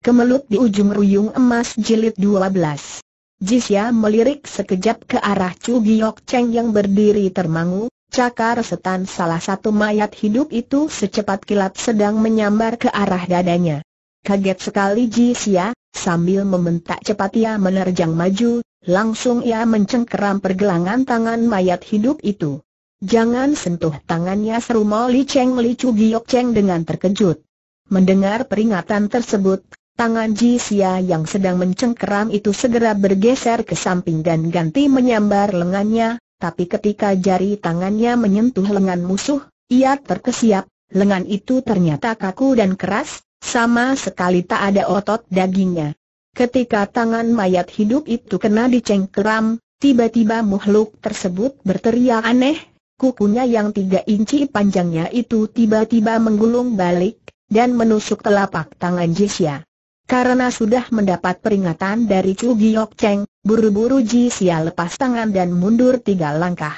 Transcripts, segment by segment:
Kemelut di ujung ruyung emas jilid 12. Jisya melirik sekejap ke arah Chu Giok Cheng yang berdiri termangu, cakar setan salah satu mayat hidup itu secepat kilat sedang menyambar ke arah dadanya. Kaget sekali Jisya, sambil membentak cepat ia menerjang maju, langsung ia mencengkeram pergelangan tangan mayat hidup itu. Jangan sentuh tangannya seru Mo Li Cheng Li Chu Giok Cheng dengan terkejut. Mendengar peringatan tersebut, Tangan Jisia yang sedang mencengkeram itu segera bergeser ke samping dan ganti menyambar lengannya, tapi ketika jari tangannya menyentuh lengan musuh, ia terkesiap, lengan itu ternyata kaku dan keras, sama sekali tak ada otot dagingnya. Ketika tangan mayat hidup itu kena dicengkeram, tiba-tiba makhluk tersebut berteriak aneh, kukunya yang tiga inci panjangnya itu tiba-tiba menggulung balik, dan menusuk telapak tangan Jisia. Karena sudah mendapat peringatan dari Chu Giok Cheng, buru-buru Ji Sia lepas tangan dan mundur tiga langkah.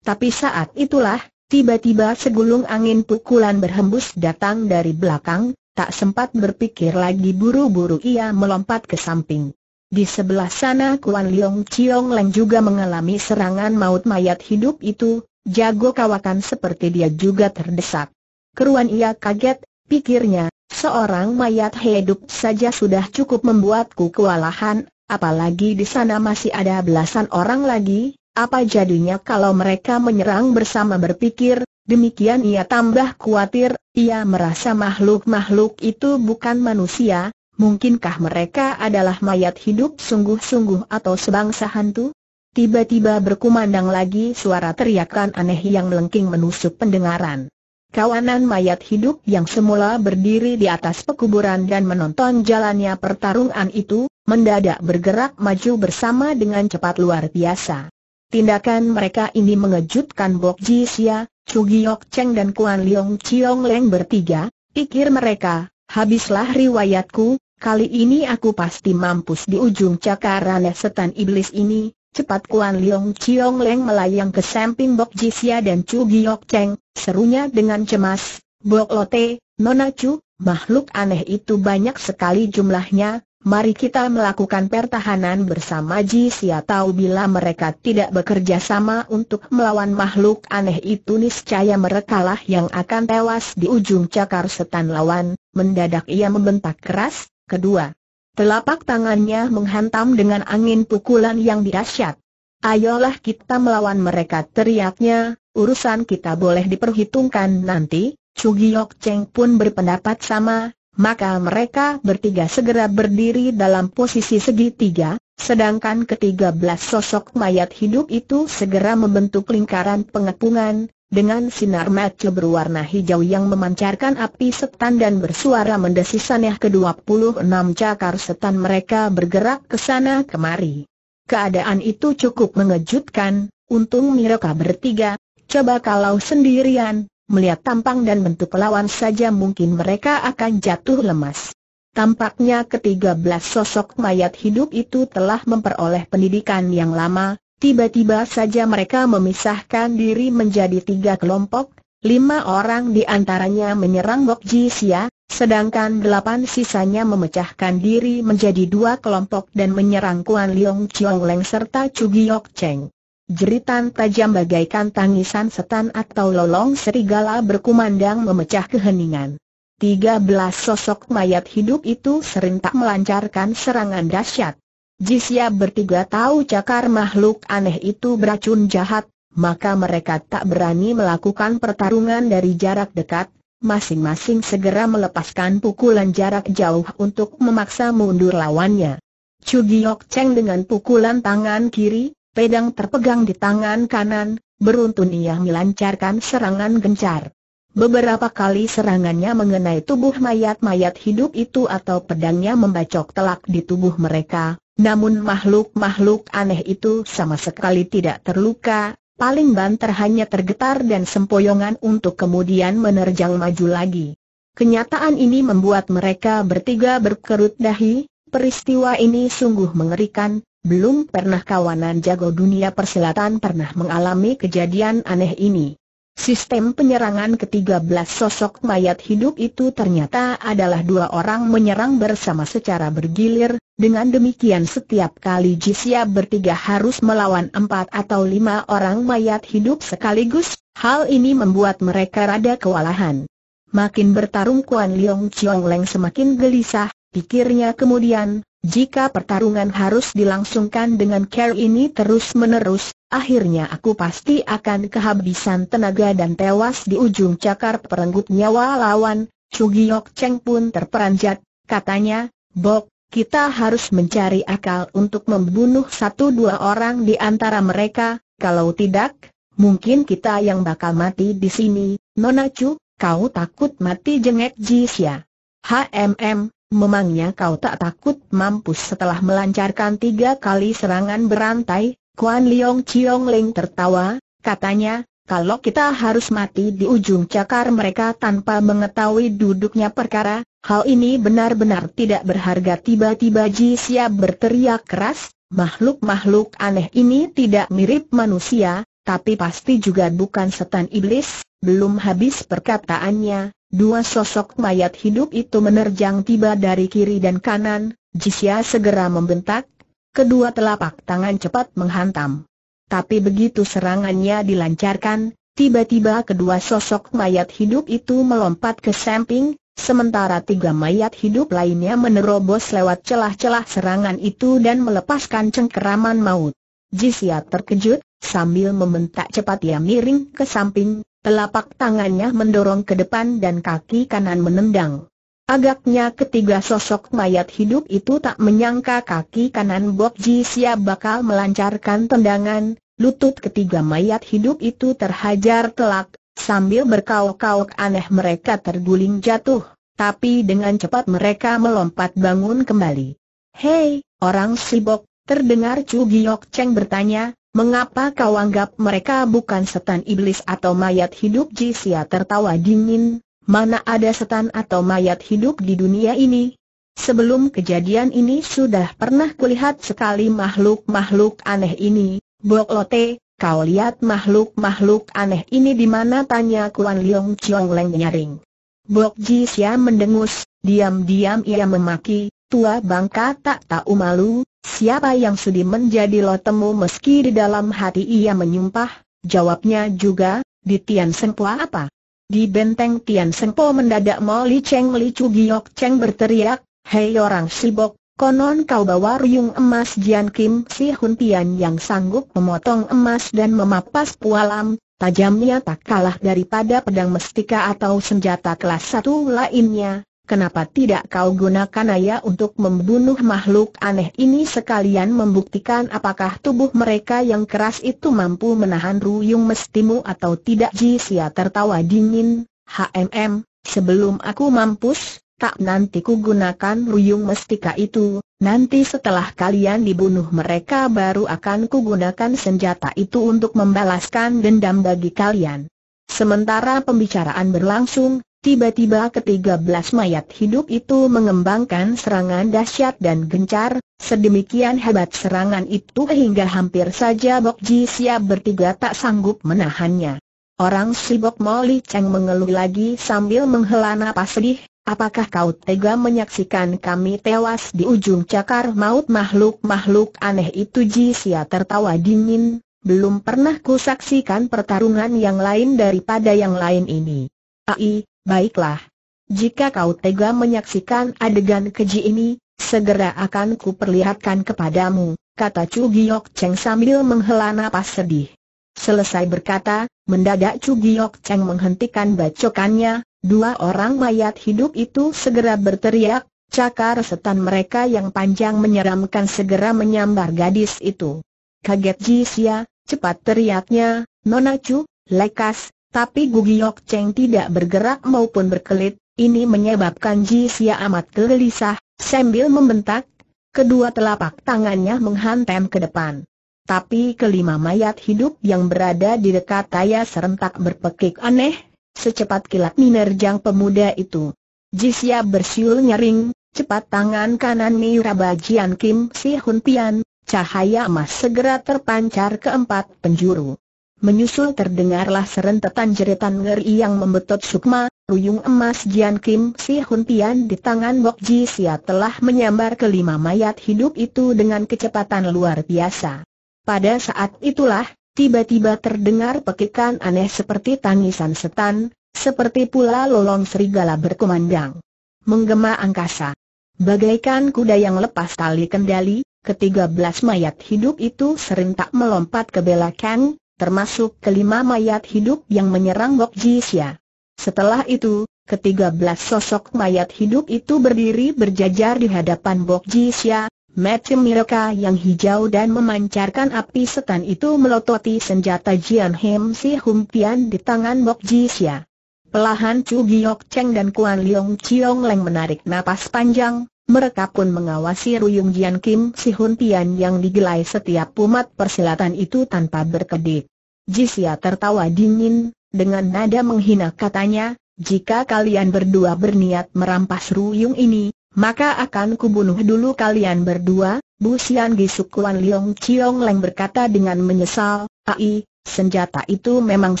Tapi saat itulah, tiba-tiba segulung angin pukulan berhembus datang dari belakang, tak sempat berpikir lagi buru-buru ia melompat ke samping. Di sebelah sana Kuan Leong Chiong Leng juga mengalami serangan maut mayat hidup itu, jago kawakan seperti dia juga terdesak. Keruan ia kaget, pikirnya, Seorang mayat hidup saja sudah cukup membuatku kewalahan, apalagi di sana masih ada belasan orang lagi, apa jadinya kalau mereka menyerang bersama berpikir, demikian ia tambah khawatir, ia merasa makhluk-makhluk itu bukan manusia, mungkinkah mereka adalah mayat hidup sungguh-sungguh atau sebangsa hantu? Tiba-tiba berkumandang lagi suara teriakan aneh yang melengking menusuk pendengaran. Kawanan mayat hidup yang semula berdiri di atas pekuburan dan menonton jalannya pertarungan itu, mendadak bergerak maju bersama dengan cepat luar biasa. Tindakan mereka ini mengejutkan Bok Ji Sia, Chu Giok Cheng dan Kuan Leong Chiong Leng bertiga, pikir mereka, habislah riwayatku, kali ini aku pasti mampus di ujung cakaran setan iblis ini, Cepat Kuan Leong Chiong Leng melayang ke samping Bok Jisya dan Chu Giok Cheng, serunya dengan cemas, Bok Lote, Nona Chu, makhluk aneh itu banyak sekali jumlahnya, mari kita melakukan pertahanan bersama Jisya tahu bila mereka tidak bekerja sama untuk melawan makhluk aneh itu niscaya merekalah yang akan tewas di ujung cakar setan lawan, mendadak ia membentak keras, kedua. Telapak tangannya menghantam dengan angin pukulan yang dahsyat. Ayolah kita melawan mereka teriaknya, urusan kita boleh diperhitungkan nanti, Chu Giok Cheng pun berpendapat sama, maka mereka bertiga segera berdiri dalam posisi segitiga, sedangkan ketiga belas sosok mayat hidup itu segera membentuk lingkaran pengepungan, dengan sinar mata berwarna hijau yang memancarkan api setan dan bersuara mendesisannya ke-26 cakar setan mereka bergerak ke sana kemari. Keadaan itu cukup mengejutkan, untung mereka bertiga, coba kalau sendirian, melihat tampang dan bentuk lawan saja mungkin mereka akan jatuh lemas. Tampaknya ketiga belas sosok mayat hidup itu telah memperoleh pendidikan yang lama, Tiba-tiba saja mereka memisahkan diri menjadi tiga kelompok, lima orang di antaranya menyerang Bok Ji Sia, sedangkan delapan sisanya memecahkan diri menjadi dua kelompok dan menyerang Kuan Leong Chiong Leng serta Chu Giok Cheng. Jeritan tajam bagaikan tangisan setan atau lolong serigala berkumandang memecah keheningan. Tiga belas sosok mayat hidup itu sering tak melancarkan serangan dahsyat. Jisya bertiga tahu cakar makhluk aneh itu beracun jahat, maka mereka tak berani melakukan pertarungan dari jarak dekat, masing-masing segera melepaskan pukulan jarak jauh untuk memaksa mundur lawannya. Chu Giok Cheng dengan pukulan tangan kiri, pedang terpegang di tangan kanan, beruntun ia melancarkan serangan gencar. Beberapa kali serangannya mengenai tubuh mayat-mayat hidup itu atau pedangnya membacok telak di tubuh mereka, namun makhluk-makhluk aneh itu sama sekali tidak terluka, paling banter hanya tergetar dan sempoyongan untuk kemudian menerjang maju lagi. Kenyataan ini membuat mereka bertiga berkerut dahi, peristiwa ini sungguh mengerikan, belum pernah kawanan jago dunia persilatan pernah mengalami kejadian aneh ini. Sistem penyerangan ke-13 sosok mayat hidup itu ternyata adalah dua orang menyerang bersama secara bergilir, dengan demikian setiap kali Jisya bertiga harus melawan empat atau lima orang mayat hidup sekaligus, hal ini membuat mereka rada kewalahan. Makin bertarung Kuan Leong Chiong Leng semakin gelisah, pikirnya kemudian, jika pertarungan harus dilangsungkan dengan care ini terus-menerus, akhirnya aku pasti akan kehabisan tenaga dan tewas di ujung cakar perenggut nyawa lawan. Chu Giok Cheng pun terperanjat, katanya, Bok, kita harus mencari akal untuk membunuh satu dua orang di antara mereka, kalau tidak, mungkin kita yang bakal mati di sini. Nona Chu, kau takut mati jengek Jisya. HMM, memangnya kau tak takut mampus setelah melancarkan tiga kali serangan berantai, Kuan Leong Chiong Ling tertawa, katanya, kalau kita harus mati di ujung cakar mereka tanpa mengetahui duduknya perkara, hal ini benar-benar tidak berharga. Tiba-tiba Ji Siap berteriak keras, makhluk-makhluk aneh ini tidak mirip manusia, tapi pasti juga bukan setan iblis, belum habis perkataannya, dua sosok mayat hidup itu menerjang tiba dari kiri dan kanan, Jisya segera membentak, Kedua telapak tangan cepat menghantam. Tapi begitu serangannya dilancarkan, tiba-tiba kedua sosok mayat hidup itu melompat ke samping, sementara tiga mayat hidup lainnya menerobos lewat celah-celah serangan itu dan melepaskan cengkeraman maut. Jisya terkejut, sambil membentak cepat ia miring ke samping, telapak tangannya mendorong ke depan dan kaki kanan menendang. Agaknya ketiga sosok mayat hidup itu tak menyangka kaki kanan Bok Ji Sia bakal melancarkan tendangan, lutut ketiga mayat hidup itu terhajar telak, sambil berkauk-kauk aneh mereka terguling jatuh, tapi dengan cepat mereka melompat bangun kembali. Hei, orang sibuk, terdengar Chu Giok Cheng bertanya, mengapa kau anggap mereka bukan setan iblis atau mayat hidup? Ji Sia tertawa dingin, Mana ada setan atau mayat hidup di dunia ini? Sebelum kejadian ini sudah pernah kulihat sekali makhluk-makhluk aneh ini. Bok Lote, kau lihat makhluk-makhluk aneh ini di mana? Tanya Kuan Leong Chiong Leng nyaring. Bok Ji Sia mendengus, diam-diam ia memaki, tua bangka tak tahu malu, siapa yang sudi menjadi lotemu meski di dalam hati ia menyumpah, jawabnya juga, di Tian Sengpua apa? Di benteng Tian Sengpo mendadak Molly Cheng Li Chu Giok Cheng berteriak, Hei orang sibok, konon kau bawa ruyung emas Jian Kim Si Hun Tian yang sanggup memotong emas dan memapas pualam, tajamnya tak kalah daripada pedang mestika atau senjata kelas satu lainnya, kenapa tidak kau gunakan ayah untuk membunuh makhluk aneh ini sekalian membuktikan apakah tubuh mereka yang keras itu mampu menahan ruyung mestimu atau tidak? Jisia tertawa dingin, HMM, sebelum aku mampus, tak nanti ku gunakan ruyung mestika itu, nanti setelah kalian dibunuh mereka baru akan ku gunakan senjata itu untuk membalaskan dendam bagi kalian. Sementara pembicaraan berlangsung, Tiba-tiba ketiga belas mayat hidup itu mengembangkan serangan dahsyat dan gencar, sedemikian hebat serangan itu hingga hampir saja Bok Ji Siap bertiga tak sanggup menahannya. Orang si Bok Molly Cheng mengeluh lagi sambil menghela napas sedih, apakah kau tega menyaksikan kami tewas di ujung cakar maut makhluk-makhluk aneh itu Ji Sia tertawa dingin, belum pernah kusaksikan pertarungan yang lain daripada yang lain ini. Ai, Baiklah. Jika kau tega menyaksikan adegan keji ini, segera akan kuperlihatkan kepadamu, kata Chu Giok Cheng sambil menghela napas sedih. Selesai berkata, mendadak Chu Giok Cheng menghentikan bacokannya, dua orang mayat hidup itu segera berteriak, cakar setan mereka yang panjang menyeramkan segera menyambar gadis itu. Kaget Ji Sia, cepat teriaknya, Nona Chu, lekas, tapi Gugiok Cheng tidak bergerak maupun berkelit, ini menyebabkan Ji Sia amat gelisah, sambil membentak, kedua telapak tangannya menghantam ke depan. Tapi kelima mayat hidup yang berada di dekat Taya serentak berpekik aneh, secepat kilat minerjang pemuda itu. Jisya bersiul nyaring, cepat tangan kanan Niraba Jian Kim Si Hun Pian, cahaya emas segera terpancar ke empat penjuru. Menyusul terdengarlah serentetan jeritan ngeri yang membetot Sukma, ruyung emas Jian Kim Si Hun Pian di tangan Bok Ji Sia telah menyambar kelima mayat hidup itu dengan kecepatan luar biasa. Pada saat itulah, tiba-tiba terdengar pekikan aneh seperti tangisan setan, seperti pula lolong serigala berkumandang. Menggema angkasa. Bagaikan kuda yang lepas tali kendali, ketiga belas mayat hidup itu serentak melompat ke belakang, termasuk kelima mayat hidup yang menyerang Bok Jisya. Setelah itu, ketiga belas sosok mayat hidup itu berdiri berjajar di hadapan Bok Jisya, mata mereka yang hijau dan memancarkan api setan itu melototi senjata Jian Hem Si Humpian di tangan Bok Jisya. Pelahan Chu Giok Cheng dan Kuan Leong Chiong Leng menarik napas panjang, mereka pun mengawasi Ruyung Jian Kim Si Hun Tian yang digelai setiap umat persilatan itu tanpa berkedip. Jisia tertawa dingin, dengan nada menghina katanya, jika kalian berdua berniat merampas Ruyung ini, maka akan kubunuh dulu kalian berdua, Bu Sian Gisuk Kuan Leong Chiong Leng berkata dengan menyesal, Ai, senjata itu memang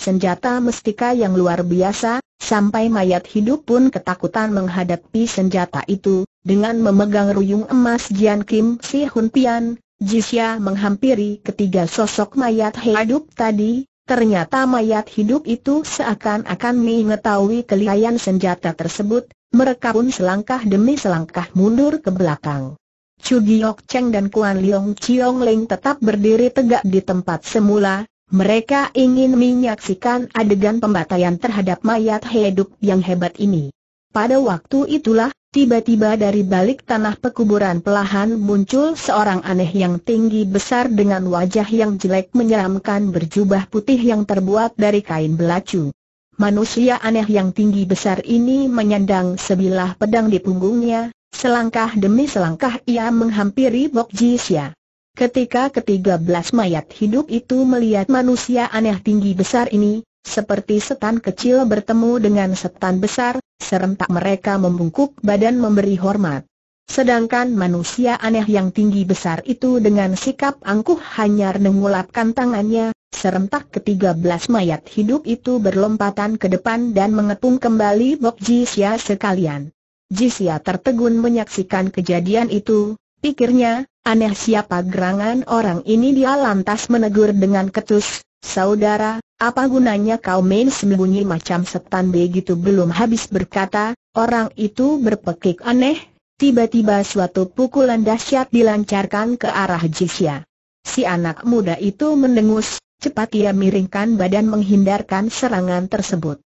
senjata mestika yang luar biasa, sampai mayat hidup pun ketakutan menghadapi senjata itu, dengan memegang ruyung emas Jian Kim Si Hun Pian, Jisya menghampiri ketiga sosok mayat hidup tadi, ternyata mayat hidup itu seakan-akan mengetahui kelihayan senjata tersebut, mereka pun selangkah demi selangkah mundur ke belakang. Chu Giok Cheng dan Kuan Leong Chiong Ling tetap berdiri tegak di tempat semula, mereka ingin menyaksikan adegan pembatayan terhadap mayat hidup yang hebat ini. Pada waktu itulah, Tiba-tiba dari balik tanah pekuburan pelahan muncul seorang aneh yang tinggi besar dengan wajah yang jelek menyeramkan berjubah putih yang terbuat dari kain belacu. Manusia aneh yang tinggi besar ini menyandang sebilah pedang di punggungnya, selangkah demi selangkah ia menghampiri Bok Jisya. Ketika ketiga belas mayat hidup itu melihat manusia aneh tinggi besar ini, seperti setan kecil bertemu dengan setan besar, serentak mereka membungkuk badan memberi hormat. Sedangkan manusia aneh yang tinggi besar itu dengan sikap angkuh hanya mengulapkan tangannya, serentak ketiga belas mayat hidup itu berlompatan ke depan dan mengepung kembali Bok Jisya sekalian. Jisya tertegun menyaksikan kejadian itu, pikirnya, aneh siapa gerangan orang ini dia lantas menegur dengan ketus, Saudara, apa gunanya kau main sembunyi macam setan begitu belum habis berkata, orang itu berpekik aneh, tiba-tiba suatu pukulan dahsyat dilancarkan ke arah Jisya. Si anak muda itu mendengus, cepat ia miringkan badan menghindarkan serangan tersebut.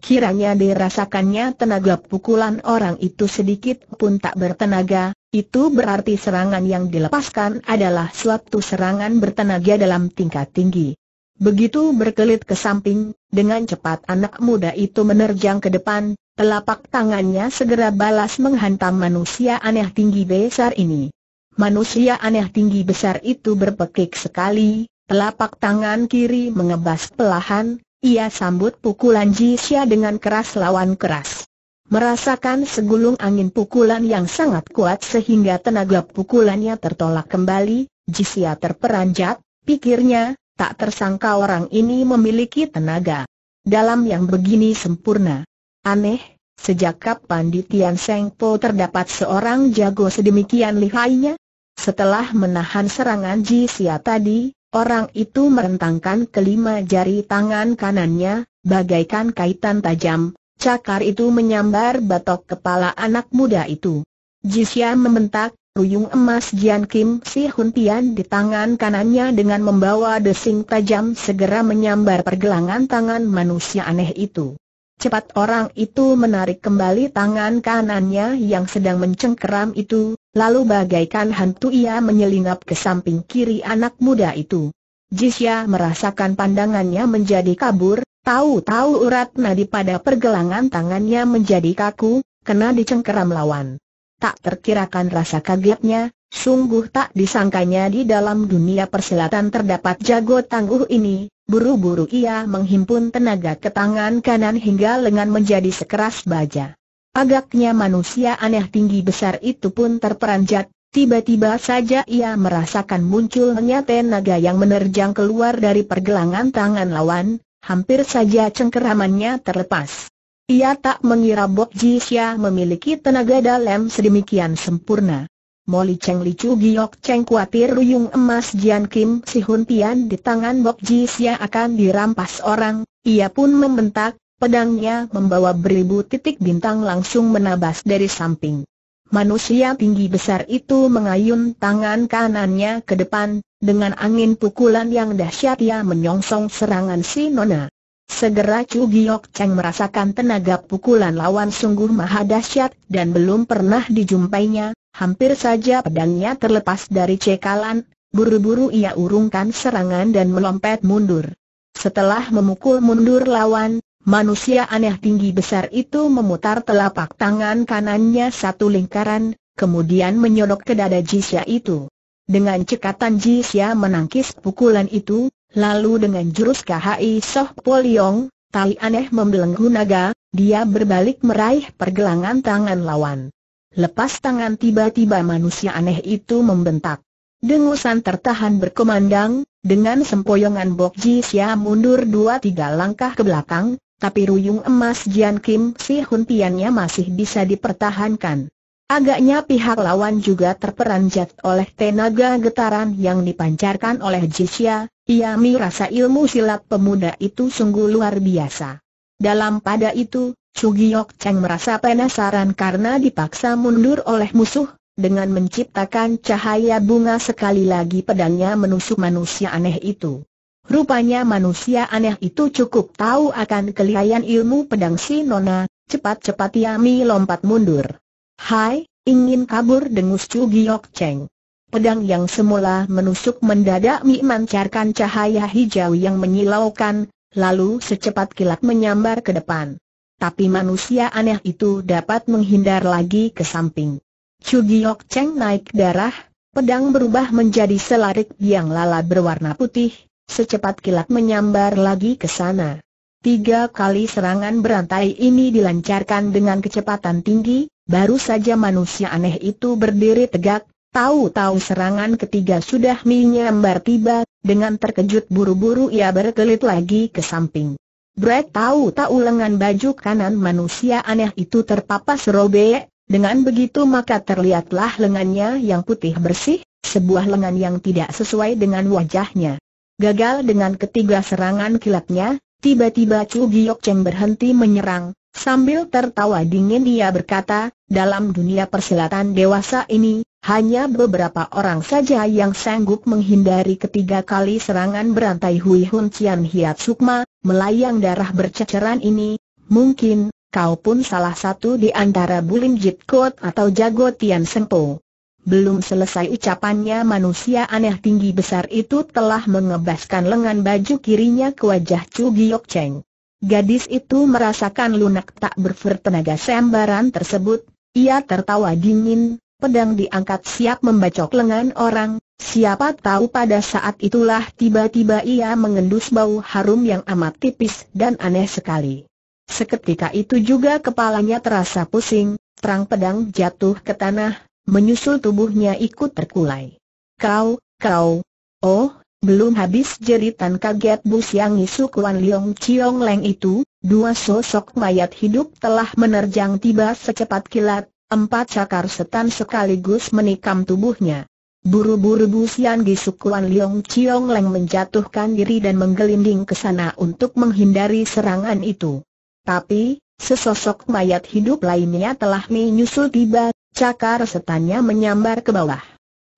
Kiranya dirasakannya tenaga pukulan orang itu sedikit pun tak bertenaga, itu berarti serangan yang dilepaskan adalah suatu serangan bertenaga dalam tingkat tinggi. Begitu berkelit ke samping, dengan cepat anak muda itu menerjang ke depan, telapak tangannya segera balas menghantam manusia aneh tinggi besar ini. Manusia aneh tinggi besar itu berpekik sekali, telapak tangan kiri mengebas pelahan, ia sambut pukulan Jisya dengan keras lawan keras. Merasakan segulung angin pukulan yang sangat kuat sehingga tenaga pukulannya tertolak kembali, Jisya terperanjat, pikirnya, tak tersangka orang ini memiliki tenaga dalam yang begini sempurna. Aneh, sejak kapan di Tian Seng Po terdapat seorang jago sedemikian lihainya? Setelah menahan serangan Ji Sia tadi, orang itu merentangkan kelima jari tangan kanannya, bagaikan kaitan tajam, cakar itu menyambar batok kepala anak muda itu. Jisya membentak, Ruyung emas Jian Kim Si Hun Tian di tangan kanannya dengan membawa desing tajam segera menyambar pergelangan tangan manusia aneh itu. Cepat orang itu menarik kembali tangan kanannya yang sedang mencengkeram itu, lalu bagaikan hantu ia menyelinap ke samping kiri anak muda itu. Jisya merasakan pandangannya menjadi kabur, tahu-tahu urat nadi pada pergelangan tangannya menjadi kaku, kena dicengkeram lawan. Tak terkirakan rasa kagetnya, sungguh tak disangkanya di dalam dunia persilatan terdapat jago tangguh ini, buru-buru ia menghimpun tenaga ke tangan kanan hingga lengan menjadi sekeras baja. Agaknya manusia aneh tinggi besar itu pun terperanjat, Tiba-tiba saja ia merasakan munculnya tenaga yang menerjang keluar dari pergelangan tangan lawan, hampir saja cengkeramannya terlepas. Ia tak mengira Bok Jisya memiliki tenaga dalam sedemikian sempurna. Molly Cheng Li Chu Giok Cheng khawatir ruyung emas Jian Kim Si Hun Tian di tangan Bok Jisya akan dirampas orang, ia pun membentak, pedangnya membawa beribu titik bintang langsung menabas dari samping. Manusia tinggi besar itu mengayun tangan kanannya ke depan, dengan angin pukulan yang dahsyat ia menyongsong serangan si Nona. Segera Chu Giok Cheng merasakan tenaga pukulan lawan sungguh maha dahsyat dan belum pernah dijumpainya, hampir saja pedangnya terlepas dari cekalan, buru-buru ia urungkan serangan dan melompat mundur. Setelah memukul mundur lawan, Manusia aneh tinggi besar itu memutar telapak tangan kanannya satu lingkaran, kemudian menyodok ke dada Jisya itu. Dengan cekatan Jisya menangkis pukulan itu, lalu dengan jurus KHI Soh Poliong, tali aneh membelenggu naga, dia berbalik meraih pergelangan tangan lawan. Lepas tangan tiba-tiba manusia aneh itu membentak. Dengusan tertahan berkomandang, dengan sempoyongan Bok Jisya mundur dua tiga langkah ke belakang, tapi ruyung emas Jian Kim Si Hun Tiannya masih bisa dipertahankan. Agaknya pihak lawan juga terperanjat oleh tenaga getaran yang dipancarkan oleh Jisya, ia merasa ilmu silat pemuda itu sungguh luar biasa. Dalam pada itu, Chu Giok Cheng merasa penasaran karena dipaksa mundur oleh musuh, dengan menciptakan cahaya bunga sekali lagi pedangnya menusuk manusia aneh itu. Rupanya manusia aneh itu cukup tahu akan kelihayan ilmu pedang si Nona, cepat-cepat Yami lompat mundur. Hai, ingin kabur dengus Chu Giok Cheng. Pedang yang semula menusuk mendadak Mi mancarkan cahaya hijau yang menyilaukan, lalu secepat kilat menyambar ke depan. Tapi manusia aneh itu dapat menghindar lagi ke samping. Chu Giok Cheng naik darah, pedang berubah menjadi selarik yang lala berwarna putih, secepat kilat menyambar lagi ke sana. Tiga kali serangan berantai ini dilancarkan dengan kecepatan tinggi, baru saja manusia aneh itu berdiri tegak, tahu-tahu serangan ketiga sudah menyambar tiba, dengan terkejut buru-buru ia berkelit lagi ke samping. Brad tahu-tahu lengan baju kanan manusia aneh itu terpapas robek, dengan begitu maka terlihatlah lengannya yang putih bersih, sebuah lengan yang tidak sesuai dengan wajahnya. Gagal dengan ketiga serangan kilatnya, tiba-tiba Chu Giok Cheng berhenti menyerang, sambil tertawa dingin ia berkata, dalam dunia persilatan dewasa ini, hanya beberapa orang saja yang sanggup menghindari ketiga kali serangan berantai Hui Hun Chian Hiat Sukma, melayang darah berceceran ini, mungkin, kau pun salah satu di antara Bulim Jit Kot atau Jago Tian Sengpo. Belum selesai ucapannya manusia aneh tinggi besar itu telah mengebaskan lengan baju kirinya ke wajah Chu Giok Cheng. Gadis itu merasakan lunak tak bertenaga sembaran tersebut, ia tertawa dingin, pedang diangkat siap membacok lengan orang, siapa tahu pada saat itulah tiba-tiba ia mengendus bau harum yang amat tipis dan aneh sekali. Seketika itu juga kepalanya terasa pusing, terang pedang jatuh ke tanah, menyusul tubuhnya ikut terkulai. Kau, kau, oh, belum habis jeritan kaget Bu Siang Isu Kuan Leong Chiong Leng itu, dua sosok mayat hidup telah menerjang tiba secepat kilat, empat cakar setan sekaligus menikam tubuhnya. Buru-buru Bu Siang Gisu Kuan Leong Chiong Leng menjatuhkan diri dan menggelinding ke sana untuk menghindari serangan itu. Tapi, sesosok mayat hidup lainnya telah menyusul tiba, Cakar setannya menyambar ke bawah.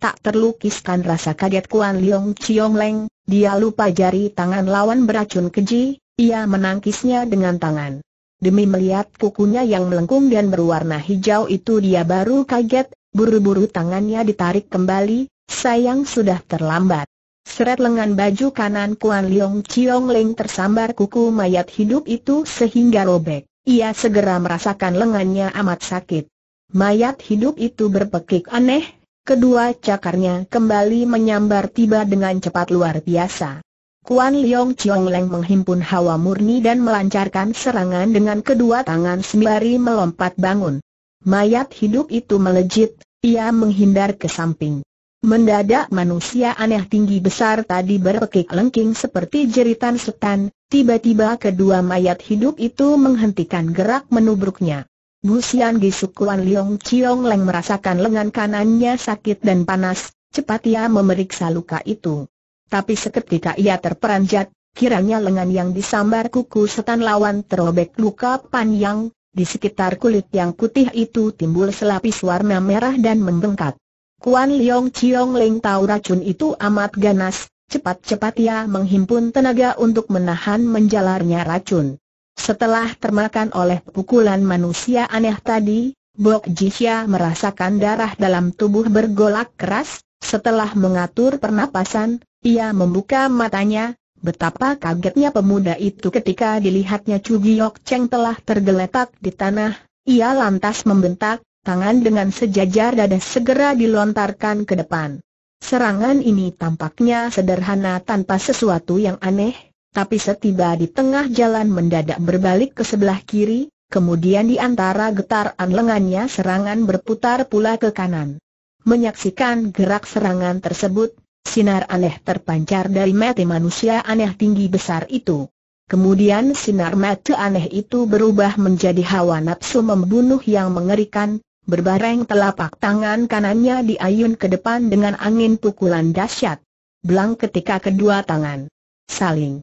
Tak terlukiskan rasa kaget Kuan Leong Chiong Leng, dia lupa jari tangan lawan beracun keji, ia menangkisnya dengan tangan. Demi melihat kukunya yang melengkung dan berwarna hijau itu dia baru kaget, buru-buru tangannya ditarik kembali, sayang sudah terlambat. Seret lengan baju kanan Kuan Leong Chiong Leng tersambar kuku mayat hidup itu sehingga robek. Ia segera merasakan lengannya amat sakit. Mayat hidup itu berpekik aneh, kedua cakarnya kembali menyambar tiba dengan cepat luar biasa. Kuan Leong Chiong Leng menghimpun hawa murni dan melancarkan serangan dengan kedua tangan sembari melompat bangun. Mayat hidup itu melejit, ia menghindar ke samping. Mendadak manusia aneh tinggi besar tadi berpekik lengking seperti jeritan setan, tiba-tiba kedua mayat hidup itu menghentikan gerak menubruknya. Busian Gisukuan Leong Chiong Leng merasakan lengan kanannya sakit dan panas, cepat ia memeriksa luka itu. Tapi seketika ia terperanjat, kiranya lengan yang disambar kuku setan lawan terobek luka panjang, di sekitar kulit yang putih itu timbul selapis warna merah dan membengkak. Kuan Leong Chiong Ling tahu racun itu amat ganas, cepat-cepat ia menghimpun tenaga untuk menahan menjalarnya racun. Setelah termakan oleh pukulan manusia aneh tadi, Bok Jisya merasakan darah dalam tubuh bergolak keras, setelah mengatur pernapasan, ia membuka matanya, Betapa kagetnya pemuda itu ketika dilihatnya Chu Giok Cheng telah tergeletak di tanah, ia lantas membentak, tangan dengan sejajar dada segera dilontarkan ke depan. Serangan ini tampaknya sederhana tanpa sesuatu yang aneh, tapi setiba di tengah jalan mendadak berbalik ke sebelah kiri, kemudian di antara getaran lengannya serangan berputar pula ke kanan. Menyaksikan gerak serangan tersebut, Sinar aneh terpancar dari mata manusia aneh tinggi besar itu. Kemudian sinar mata aneh itu berubah menjadi hawa nafsu membunuh yang mengerikan, berbareng telapak tangan kanannya diayun ke depan dengan angin pukulan dahsyat. Belang ketika kedua tangan saling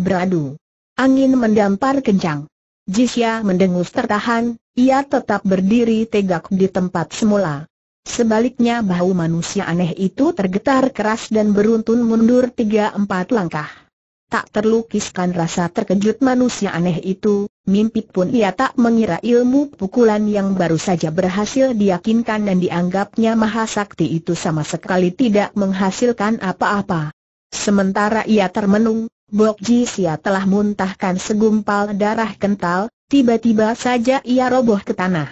beradu. Angin mendampar kencang. Jisya mendengus tertahan, ia tetap berdiri tegak di tempat semula. Sebaliknya bahu manusia aneh itu tergetar keras dan beruntun mundur tiga empat langkah. Tak terlukiskan rasa terkejut manusia aneh itu, mimpi pun ia tak mengira ilmu pukulan yang baru saja berhasil diyakinkan dan dianggapnya maha sakti itu sama sekali tidak menghasilkan apa-apa. Sementara ia termenung, Bok Ji Sia telah muntahkan segumpal darah kental, tiba-tiba saja ia roboh ke tanah.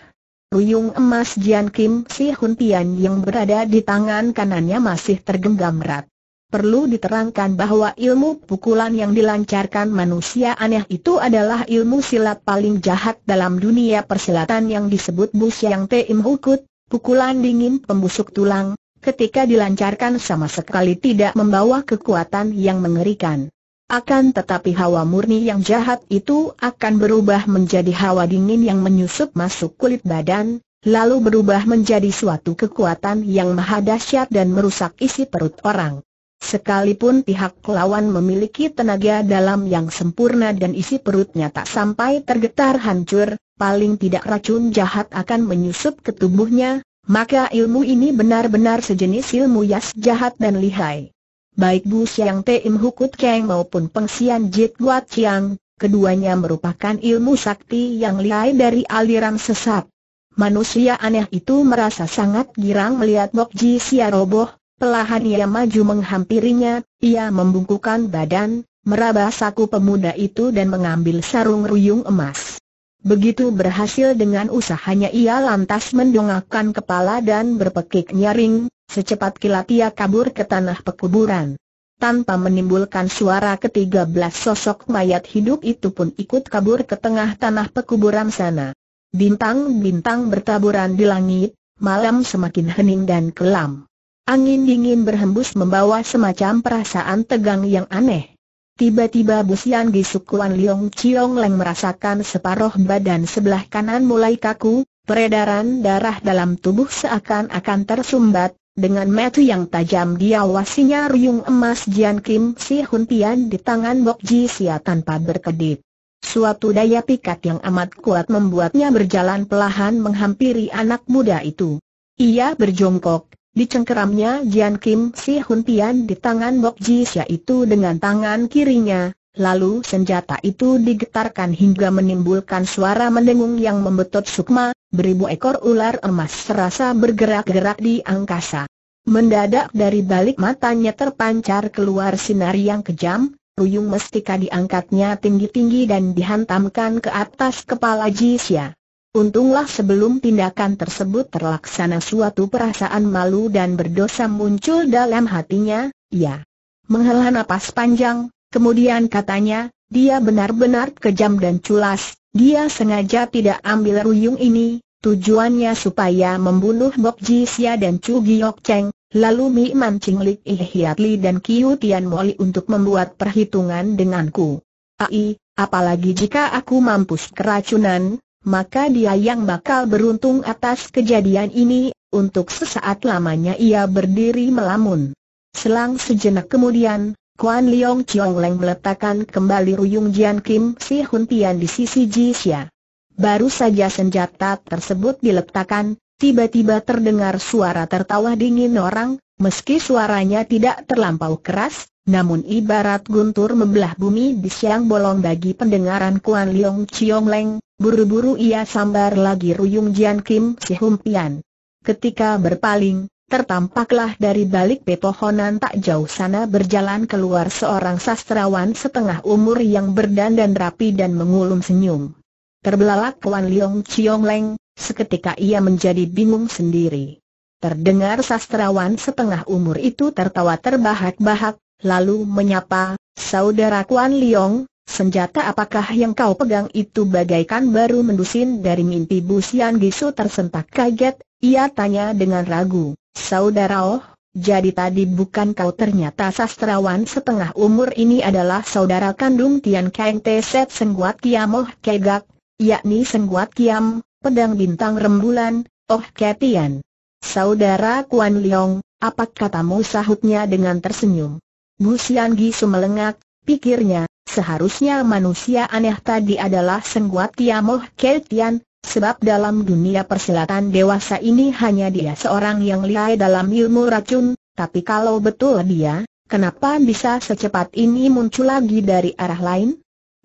Ruyung emas Jian Kim Si Hun Tian yang berada di tangan kanannya masih tergenggam erat. Perlu diterangkan bahwa ilmu pukulan yang dilancarkan manusia aneh itu adalah ilmu silat paling jahat dalam dunia persilatan yang disebut Busyang Im Hukut, pukulan dingin pembusuk tulang, ketika dilancarkan sama sekali tidak membawa kekuatan yang mengerikan. Akan tetapi hawa murni yang jahat itu akan berubah menjadi hawa dingin yang menyusup masuk kulit badan, lalu berubah menjadi suatu kekuatan yang maha dahsyat dan merusak isi perut orang. Sekalipun pihak lawan memiliki tenaga dalam yang sempurna dan isi perutnya tak sampai tergetar hancur, paling tidak racun jahat akan menyusup ke tubuhnya, maka ilmu ini benar-benar sejenis ilmu yas jahat dan lihai. Baik Bu Siang Im Hukut Keng maupun Pengsian Jit Guat Chiang, keduanya merupakan ilmu sakti yang lihai dari aliran sesat. Manusia aneh itu merasa sangat girang melihat Bok Ji Sia roboh, pelahan ia maju menghampirinya, ia membungkukan badan, meraba saku pemuda itu dan mengambil sarung ruyung emas. Begitu berhasil dengan usahanya ia lantas mendongakkan kepala dan berpekik nyaring, Secepat kilat ia kabur ke tanah pekuburan. Tanpa menimbulkan suara ketiga belas sosok mayat hidup itu pun ikut kabur ke tengah tanah pekuburan sana. Bintang-bintang bertaburan di langit, malam semakin hening dan kelam. Angin dingin berhembus membawa semacam perasaan tegang yang aneh. Tiba-tiba Busian Gisukuan Leong Chiong Leng merasakan separuh badan sebelah kanan mulai kaku, peredaran darah dalam tubuh seakan-akan tersumbat, dengan metu yang tajam diawasinya ruyung emas Jian Kim Si Hun Tian di tangan Bok Ji Sia tanpa berkedip. Suatu daya pikat yang amat kuat membuatnya berjalan pelahan menghampiri anak muda itu. Ia berjongkok, dicengkeramnya Jian Kim Si Hun Tian di tangan Bok Ji Sia itu dengan tangan kirinya, lalu senjata itu digetarkan hingga menimbulkan suara mendengung yang membetot sukma, Beribu ekor ular emas serasa bergerak-gerak di angkasa. Mendadak dari balik matanya terpancar keluar sinar yang kejam, ruyung mestika diangkatnya tinggi-tinggi dan dihantamkan ke atas kepala Jisya. Untunglah sebelum tindakan tersebut terlaksana suatu perasaan malu dan berdosa muncul dalam hatinya, ia menghela napas panjang, kemudian katanya, dia benar-benar kejam dan culas, dia sengaja tidak ambil ruyung ini, tujuannya supaya membunuh Bok Ji Sia dan Chu Giok Cheng, lalu Mi mancing Lik Ih Hiat Li dan Kiu Tian Moli untuk membuat perhitungan denganku. Ai, apalagi jika aku mampus keracunan, maka dia yang bakal beruntung atas kejadian ini, untuk sesaat lamanya ia berdiri melamun. Selang sejenak kemudian, Kuan Leong Chiong Leng meletakkan kembali Ruyung Jian Kim Si Hun Tian di sisi Ji Xia. Baru saja senjata tersebut diletakkan, tiba-tiba terdengar suara tertawa dingin orang, meski suaranya tidak terlampau keras, namun ibarat guntur membelah bumi di siang bolong bagi pendengaran Kuan Leong Chiong Leng, buru-buru ia sambar lagi Ruyung Jian Kim Si Hun Tian. Ketika berpaling, Tertampaklah dari balik pepohonan tak jauh sana berjalan keluar seorang sastrawan setengah umur yang berdandan rapi dan mengulum senyum. Terbelalak Kuan Leong Chiong Leng, seketika ia menjadi bingung sendiri. Terdengar sastrawan setengah umur itu tertawa terbahak-bahak, lalu menyapa, Saudara Kuan Leong, senjata apakah yang kau pegang itu bagaikan baru mendusin dari mimpi Busian Gisu tersentak kaget, ia tanya dengan ragu. Saudara Oh, jadi tadi bukan kau ternyata sastrawan setengah umur ini adalah saudara kandung Tian Kang Teset Sengguat Kiam Oh Kegak, yakni Sengguat Kiam, pedang bintang rembulan, Oh Ketian. Saudara Kuan Leong, apa katamu sahutnya dengan tersenyum. Bu Sian Gisu melengak, pikirnya, seharusnya manusia aneh tadi adalah Sengguat Kiam Oh Ketian, Sebab dalam dunia persilatan dewasa ini hanya dia seorang yang lihai dalam ilmu racun, tapi kalau betul dia, kenapa bisa secepat ini muncul lagi dari arah lain?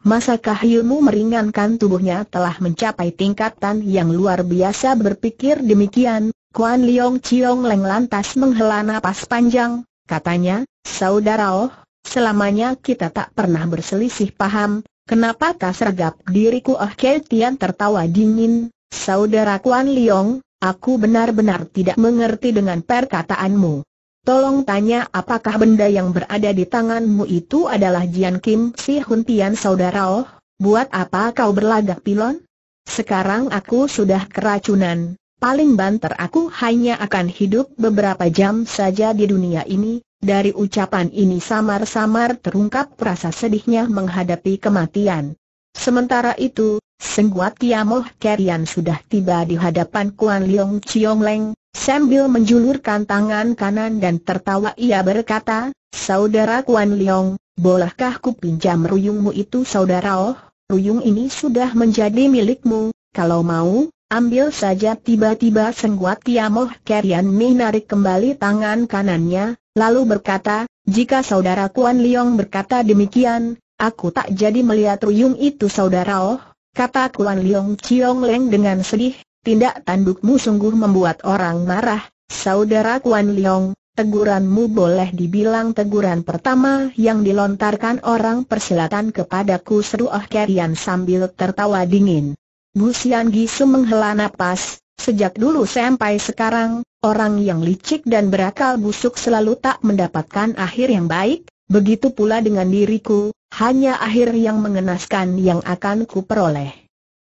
Masakah ilmu meringankan tubuhnya telah mencapai tingkatan yang luar biasa? Berpikir demikian, Kuan Leong Chiong Leng lantas menghela napas panjang, katanya, Saudara Oh, selamanya kita tak pernah berselisih paham, Kenapa Kenapakah sergap diriku? Oh Tian tertawa dingin, Saudara Kuan Liong, aku benar-benar tidak mengerti dengan perkataanmu. Tolong tanya apakah benda yang berada di tanganmu itu adalah Jian Kim Si Hun Tian Saudara. Oh, buat apa kau berlagak pilon? Sekarang aku sudah keracunan, paling banter aku hanya akan hidup beberapa jam saja di dunia ini, dari ucapan ini samar-samar terungkap rasa sedihnya menghadapi kematian. Sementara itu, Sengguat Kiamoh Kerian sudah tiba di hadapan Kuan Leong Chiong Leng, sambil menjulurkan tangan kanan dan tertawa ia berkata, Saudara Kuan Leong, bolehkah ku pinjam ruyungmu itu saudara Oh? Ruyung ini sudah menjadi milikmu, kalau mau, ambil saja tiba-tiba Sengguat Kiamoh Kerian menarik kembali tangan kanannya, lalu berkata, jika saudara Kuan Leong berkata demikian, aku tak jadi melihat ruyung itu saudara oh, kata Kuan Leong Chiong Leng dengan sedih, tindak tandukmu sungguh membuat orang marah, saudara Kuan Leong, teguranmu boleh dibilang teguran pertama yang dilontarkan orang persilatan kepadaku seru Oh Kerian sambil tertawa dingin. Bu Sian Gisu menghela napas, Sejak dulu sampai sekarang, orang yang licik dan berakal busuk selalu tak mendapatkan akhir yang baik, begitu pula dengan diriku, hanya akhir yang mengenaskan yang akan kuperoleh.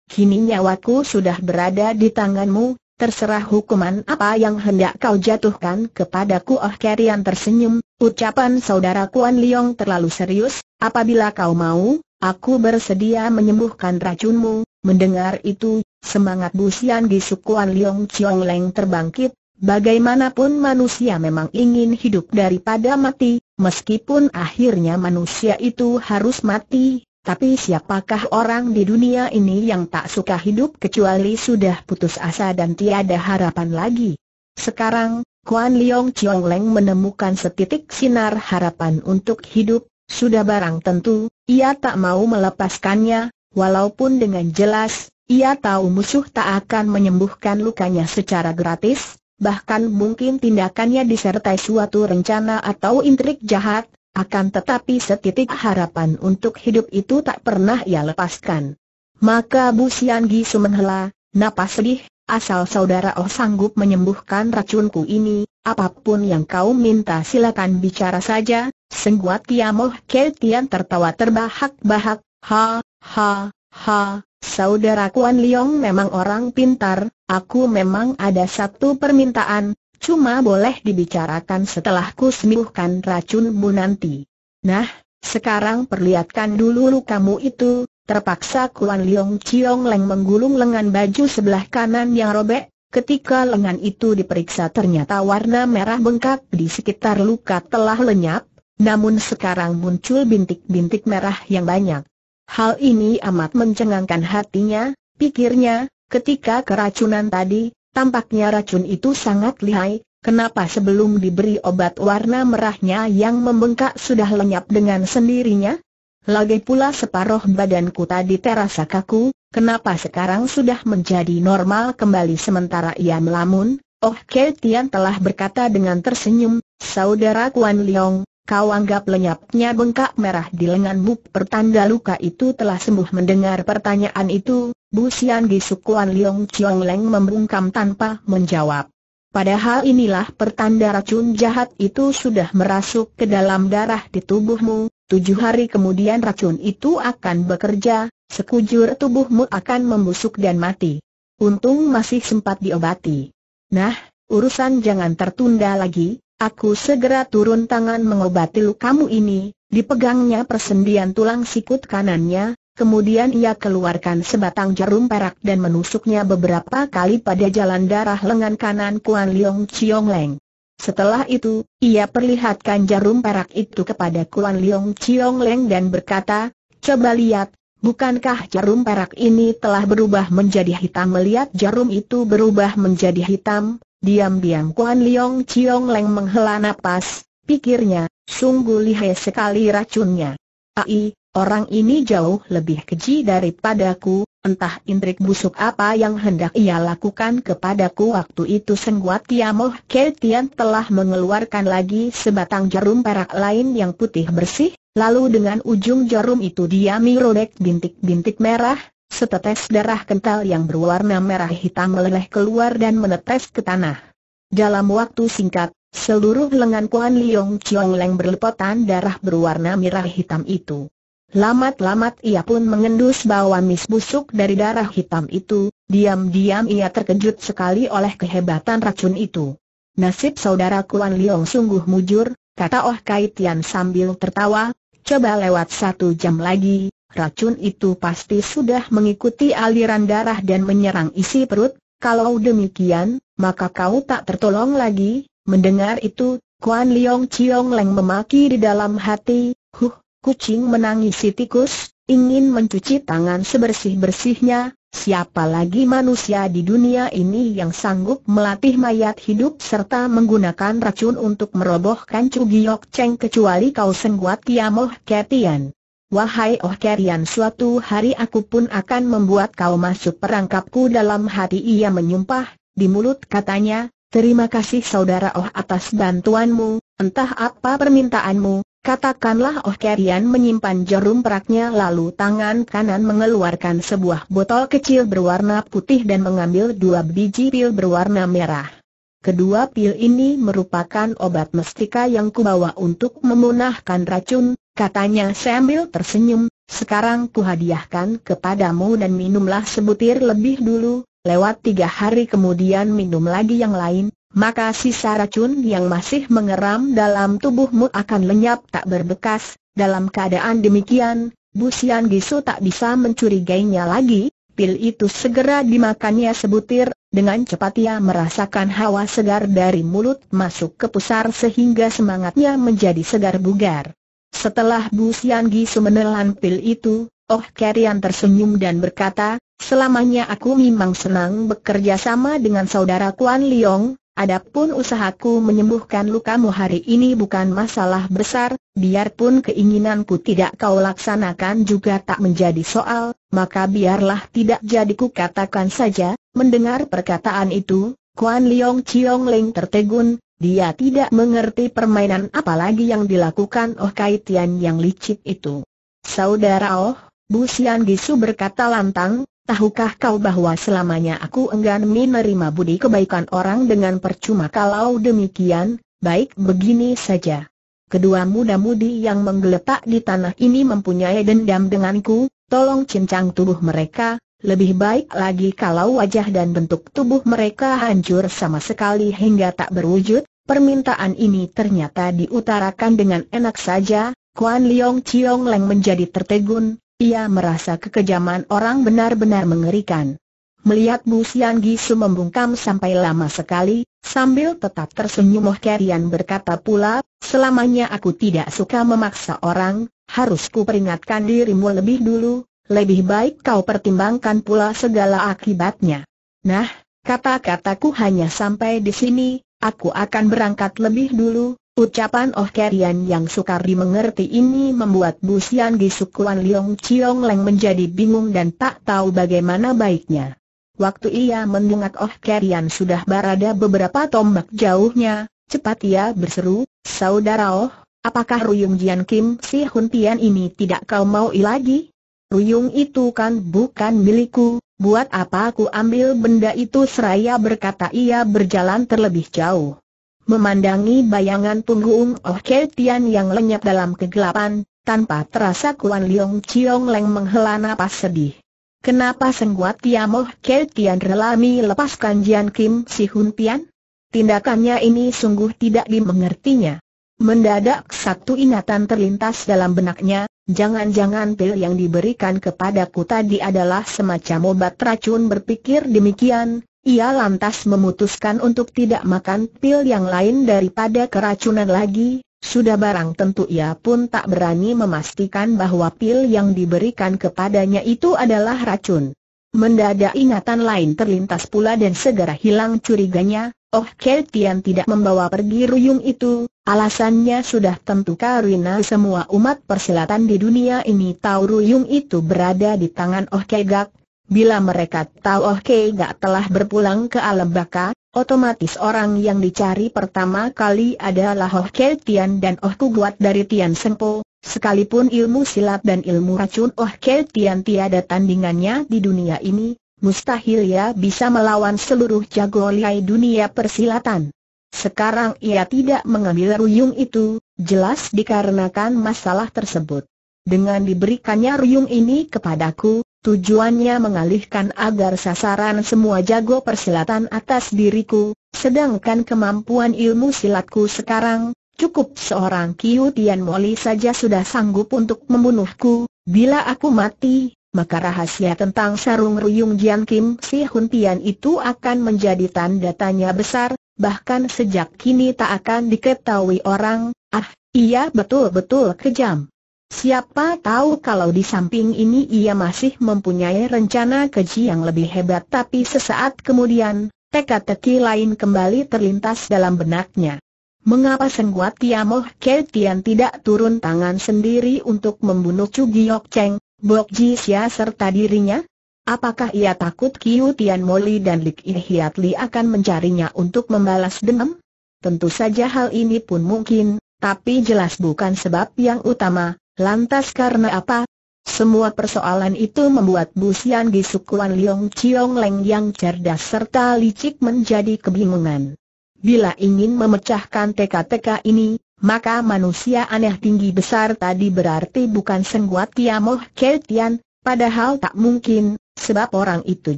Kini nyawaku sudah berada di tanganmu, terserah hukuman apa yang hendak kau jatuhkan kepadaku. Oh Kerian tersenyum, ucapan saudara Kuan Leong terlalu serius, apabila kau mau, aku bersedia menyembuhkan racunmu, mendengar itu, Semangat Busian Gisukuan Leong Chiong Leng terbangkit, bagaimanapun manusia memang ingin hidup daripada mati, meskipun akhirnya manusia itu harus mati, tapi siapakah orang di dunia ini yang tak suka hidup kecuali sudah putus asa dan tiada harapan lagi. Sekarang, Kuan Leong Chiong Leng menemukan setitik sinar harapan untuk hidup, sudah barang tentu, ia tak mau melepaskannya, walaupun dengan jelas, ia tahu musuh tak akan menyembuhkan lukanya secara gratis, bahkan mungkin tindakannya disertai suatu rencana atau intrik jahat, akan tetapi setitik harapan untuk hidup itu tak pernah ia lepaskan. Maka Bu Gisu menghela, napas sedih, asal saudara Oh sanggup menyembuhkan racunku ini, apa pun yang kau minta silakan bicara saja, Sengguat Kiamoh Ketian tertawa terbahak-bahak, ha, ha, ha, saudara Kuan Leong memang orang pintar, aku memang ada satu permintaan, cuma boleh dibicarakan setelah ku sembuhkan racunmu nanti. Nah, sekarang perlihatkan dulu lukamu itu, terpaksa Kuan Leong Chiong Leng menggulung lengan baju sebelah kanan yang robek, ketika lengan itu diperiksa ternyata warna merah bengkak di sekitar luka telah lenyap, namun sekarang muncul bintik-bintik merah yang banyak. Hal ini amat mencengangkan hatinya, pikirnya, ketika keracunan tadi, tampaknya racun itu sangat lihai, kenapa sebelum diberi obat warna merahnya yang membengkak sudah lenyap dengan sendirinya? Lagi pula separuh badanku tadi terasa kaku, kenapa sekarang sudah menjadi normal kembali sementara ia melamun? Oh Ketian telah berkata dengan tersenyum, Saudara Kuan Leong, Kau anggap lenyapnya bengkak merah di lenganmu pertanda luka itu telah sembuh mendengar pertanyaan itu, Bu Sian Gisukuan Leong Chiong Leng membungkam tanpa menjawab. Padahal inilah pertanda racun jahat itu sudah merasuk ke dalam darah di tubuhmu, tujuh hari kemudian racun itu akan bekerja, sekujur tubuhmu akan membusuk dan mati. Untung masih sempat diobati. Nah, urusan jangan tertunda lagi, Aku segera turun tangan mengobati lukamu ini, dipegangnya persendian tulang sikut kanannya, kemudian ia keluarkan sebatang jarum perak dan menusuknya beberapa kali pada jalan darah lengan kanan Kuan Leong Chiong Leng. Setelah itu, ia perlihatkan jarum perak itu kepada Kuan Leong Chiong Leng dan berkata, Coba lihat, bukankah jarum perak ini telah berubah menjadi hitam melihat jarum itu berubah menjadi hitam, Diam-diam Kuan Leong Chiong Leng menghela napas, pikirnya, sungguh lihai sekali racunnya. Ai, orang ini jauh lebih keji daripadaku, entah intrik busuk apa yang hendak ia lakukan kepadaku waktu itu Sengguat Kiamoh Ketian telah mengeluarkan lagi sebatang jarum perak lain yang putih bersih, lalu dengan ujung jarum itu dia mirobek bintik-bintik merah, Setetes darah kental yang berwarna merah hitam meleleh keluar dan menetes ke tanah. Dalam waktu singkat, seluruh lengan Kuan Leong Chiong Leng berlepotan darah berwarna merah hitam itu. Lamat-lamat ia pun mengendus bau mis busuk dari darah hitam itu, diam-diam ia terkejut sekali oleh kehebatan racun itu. Nasib saudara Kuan Leong sungguh mujur, kata Oh Kaitian sambil tertawa, coba lewat satu jam lagi, racun itu pasti sudah mengikuti aliran darah dan menyerang isi perut, kalau demikian, maka kau tak tertolong lagi, mendengar itu, Kuan Leong Chiong Leng memaki di dalam hati, huh, kucing menangisi tikus, ingin mencuci tangan sebersih-bersihnya, siapa lagi manusia di dunia ini yang sanggup melatih mayat hidup serta menggunakan racun untuk merobohkan Cugiok Cheng kecuali kau sengguat Kiamoh Ketian. Wahai Oh Kerian suatu hari aku pun akan membuat kau masuk perangkapku. Dalam hati ia menyumpah, di mulut katanya, terima kasih saudara Oh atas bantuanmu, entah apa permintaanmu, katakanlah Oh Kerian menyimpan jarum peraknya lalu tangan kanan mengeluarkan sebuah botol kecil berwarna putih dan mengambil dua biji pil berwarna merah. Kedua pil ini merupakan obat mestika yang kubawa untuk memunahkan racun, katanya sambil tersenyum, sekarang kuhadiahkan kepadamu dan minumlah sebutir lebih dulu, lewat tiga hari kemudian minum lagi yang lain, maka sisa racun yang masih mengeram dalam tubuhmu akan lenyap tak berbekas, dalam keadaan demikian, Busian Gisu tak bisa mencurigainya lagi, pil itu segera dimakannya sebutir, dengan cepat ia merasakan hawa segar dari mulut masuk ke pusar sehingga semangatnya menjadi segar bugar. Setelah Bu Sian Gisu menelan pil itu, Oh Kerian tersenyum dan berkata, Selamanya aku memang senang bekerja sama dengan saudara Kuan Leong, adapun usahaku menyembuhkan lukamu hari ini bukan masalah besar, biarpun keinginanku tidak kau laksanakan juga tak menjadi soal, maka biarlah tidak jadi ku katakan saja, mendengar perkataan itu, Kuan Leong Chiong Ling tertegun, dia tidak mengerti permainan apalagi yang dilakukan Oh Kaitian yang licik itu. Saudara Oh, Bu Sian Gisu berkata lantang, tahukah kau bahwa selamanya aku enggan menerima budi kebaikan orang dengan percuma? Kalau demikian, baik begini saja. Kedua muda-mudi yang menggeletak di tanah ini mempunyai dendam denganku, tolong cincang tubuh mereka, Lebih baik lagi kalau wajah dan bentuk tubuh mereka hancur sama sekali hingga tak berwujud, permintaan ini ternyata diutarakan dengan enak saja, Kuan Leong Chiong Leng menjadi tertegun, ia merasa kekejaman orang benar-benar mengerikan. Melihat Bu Sian Gisu membungkam sampai lama sekali, sambil tetap tersenyum Oh Kerian berkata pula, selamanya aku tidak suka memaksa orang, harus ku peringatkan dirimu lebih dulu, lebih baik kau pertimbangkan pula segala akibatnya. Nah, kata-kataku hanya sampai di sini, aku akan berangkat lebih dulu, Ucapan Oh Kerian yang sukar dimengerti ini membuat Bu Sian Gisu Kuan Leong Chiong Leng menjadi bingung dan tak tahu bagaimana baiknya. Waktu ia mendungak Oh Kerian sudah berada beberapa tombak jauhnya, cepat ia berseru, Saudara Oh, apakah Ruyung Jian Kim si Huntian ini tidak kau mau lagi? Ruyung itu kan bukan milikku, buat apa aku ambil benda itu seraya berkata ia berjalan terlebih jauh. Memandangi bayangan punggung Oh Tian yang lenyap dalam kegelapan, tanpa terasa Kuan Leong Chiong Leng menghela napas sedih. Kenapa Sengguat Tiamoh Tian relami lepaskan Jian Kim Si Hun Tian? Tindakannya ini sungguh tidak dimengertinya. Mendadak satu ingatan terlintas dalam benaknya, jangan-jangan pil yang diberikan kepadaku tadi adalah semacam obat racun berpikir demikian, ia lantas memutuskan untuk tidak makan pil yang lain daripada keracunan lagi, sudah barang tentu ia pun tak berani memastikan bahwa pil yang diberikan kepadanya itu adalah racun. Mendadak ingatan lain terlintas pula dan segera hilang curiganya, Oh Tian tidak membawa pergi ruyung itu, alasannya sudah tentu karena semua umat persilatan di dunia ini tahu ruyung itu berada di tangan Oh Gak. Bila mereka tahu Oh Gak telah berpulang ke alam baka, Otomatis orang yang dicari pertama kali adalah Oh Tian dan Oh Kuguat dari Tian Sempo, sekalipun ilmu silat dan ilmu racun Oh Tian tiada tandingannya di dunia ini, mustahil ia bisa melawan seluruh jago liai dunia persilatan. Sekarang ia tidak mengambil ruyung itu, jelas dikarenakan masalah tersebut. Dengan diberikannya ruyung ini kepadaku, Tujuannya mengalihkan agar sasaran semua jago persilatan atas diriku, sedangkan kemampuan ilmu silatku sekarang, cukup seorang Kiu Tian Moli saja sudah sanggup untuk membunuhku, bila aku mati, maka rahasia tentang sarung ruyung Jian Kim Si Hun Tian itu akan menjadi tanda tanya besar, bahkan sejak kini tak akan diketahui orang, ah, iya betul-betul kejam. Siapa tahu kalau di samping ini ia masih mempunyai rencana keji yang lebih hebat tapi sesaat kemudian, teka-teki lain kembali terlintas dalam benaknya. Mengapa Sengguat Tiamoh Tian tidak turun tangan sendiri untuk membunuh Chu Giok Cheng, Bok Ji Sia serta dirinya? Apakah ia takut Kiu Tian Moli dan Lik Hiat Li akan mencarinya untuk membalas dendam? Tentu saja hal ini pun mungkin, tapi jelas bukan sebab yang utama, Lantas karena apa? Semua persoalan itu membuat Bu Sian Gisukuan Leong Chiong Leng yang cerdas serta licik menjadi kebingungan. Bila ingin memecahkan teka-teka ini, maka manusia aneh tinggi besar tadi berarti bukan Sengguat Tiamoh Ketian, padahal tak mungkin, sebab orang itu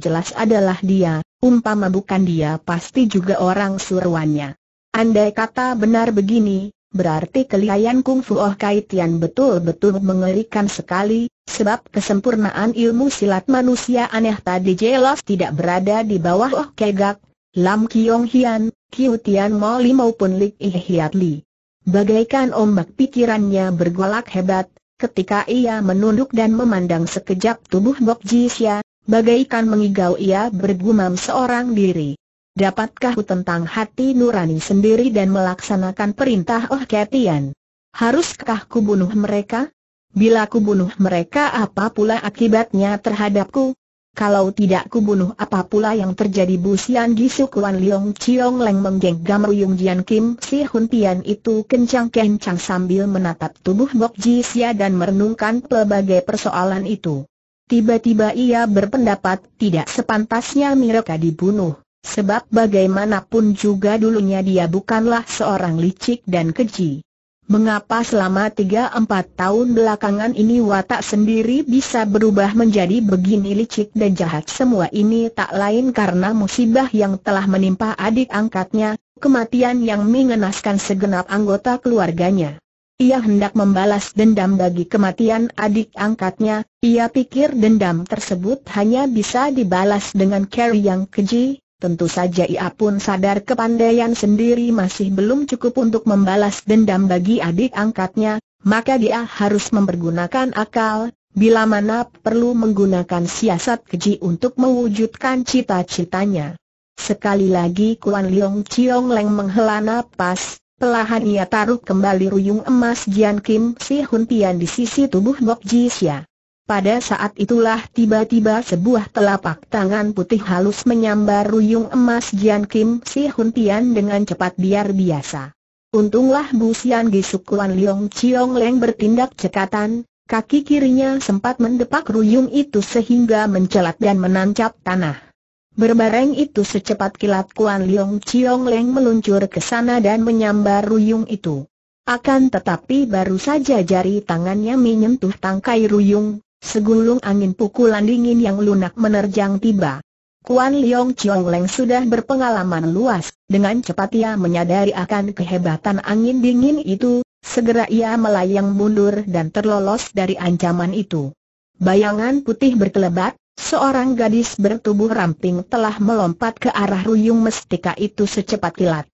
jelas adalah dia, umpama bukan dia pasti juga orang suruhannya. Andai kata benar begini, berarti kelihayan kungfu Oh Kaitian betul-betul mengerikan sekali, sebab kesempurnaan ilmu silat manusia aneh tadi jelas tidak berada di bawah Oh Kegak, Lam Kiong Hian, Kiu Tian Mo Li maupun Lik Ih Li. Bagaikan ombak pikirannya bergolak hebat, ketika ia menunduk dan memandang sekejap tubuh Bok Ji Xia, bagaikan mengigau ia bergumam seorang diri. Dapatkah ku tentang hati nurani sendiri dan melaksanakan perintah Oh Ketian? Haruskah ku bunuh mereka? Bila ku bunuh mereka apa pula akibatnya terhadapku? Kalau tidak ku bunuh apa pula yang terjadi Busian Gisu Kuan Leong Chiong Leng menggenggam Ruyung Jian Kim Si Huntian itu kencang-kencang sambil menatap tubuh Bok Ji Sia dan merenungkan pelbagai persoalan itu. Tiba-tiba ia berpendapat tidak sepantasnya mereka dibunuh. Sebab bagaimanapun juga dulunya dia bukanlah seorang licik dan keji. Mengapa selama tiga empat tahun belakangan ini watak sendiri bisa berubah menjadi begini licik dan jahat semua ini tak lain karena musibah yang telah menimpa adik angkatnya, kematian yang mengenaskan segenap anggota keluarganya. Ia hendak membalas dendam bagi kematian adik angkatnya, ia pikir dendam tersebut hanya bisa dibalas dengan carry yang keji, Tentu saja ia pun sadar kepandaian sendiri masih belum cukup untuk membalas dendam bagi adik angkatnya, maka dia harus mempergunakan akal, bila mana perlu menggunakan siasat keji untuk mewujudkan cita-citanya. Sekali lagi Kuan Leong Chiong Leng menghela napas, Pelahan ia taruh kembali ruyung emas Jian Kim Si Hun Tian di sisi tubuh Bok Ji Xia. Pada saat itulah tiba-tiba sebuah telapak tangan putih halus menyambar ruyung emas Jian Kim Si Hun Tian dengan cepat biar biasa. Untunglah Bu Sian Gisuk Kuan Leong Chiong Leng bertindak cekatan, kaki kirinya sempat mendepak ruyung itu sehingga mencelat dan menancap tanah. Berbareng itu secepat kilat Kuan Leong Chiong Leng meluncur ke sana dan menyambar ruyung itu. Akan tetapi baru saja jari tangannya menyentuh tangkai ruyung, Segulung angin pukulan dingin yang lunak menerjang tiba. Kuan Leong Chiong Leng sudah berpengalaman luas, dengan cepat ia menyadari akan kehebatan angin dingin itu, segera ia melayang mundur dan terlolos dari ancaman itu. Bayangan putih berkelebat, seorang gadis bertubuh ramping telah melompat ke arah ruyung mestika itu secepat kilat.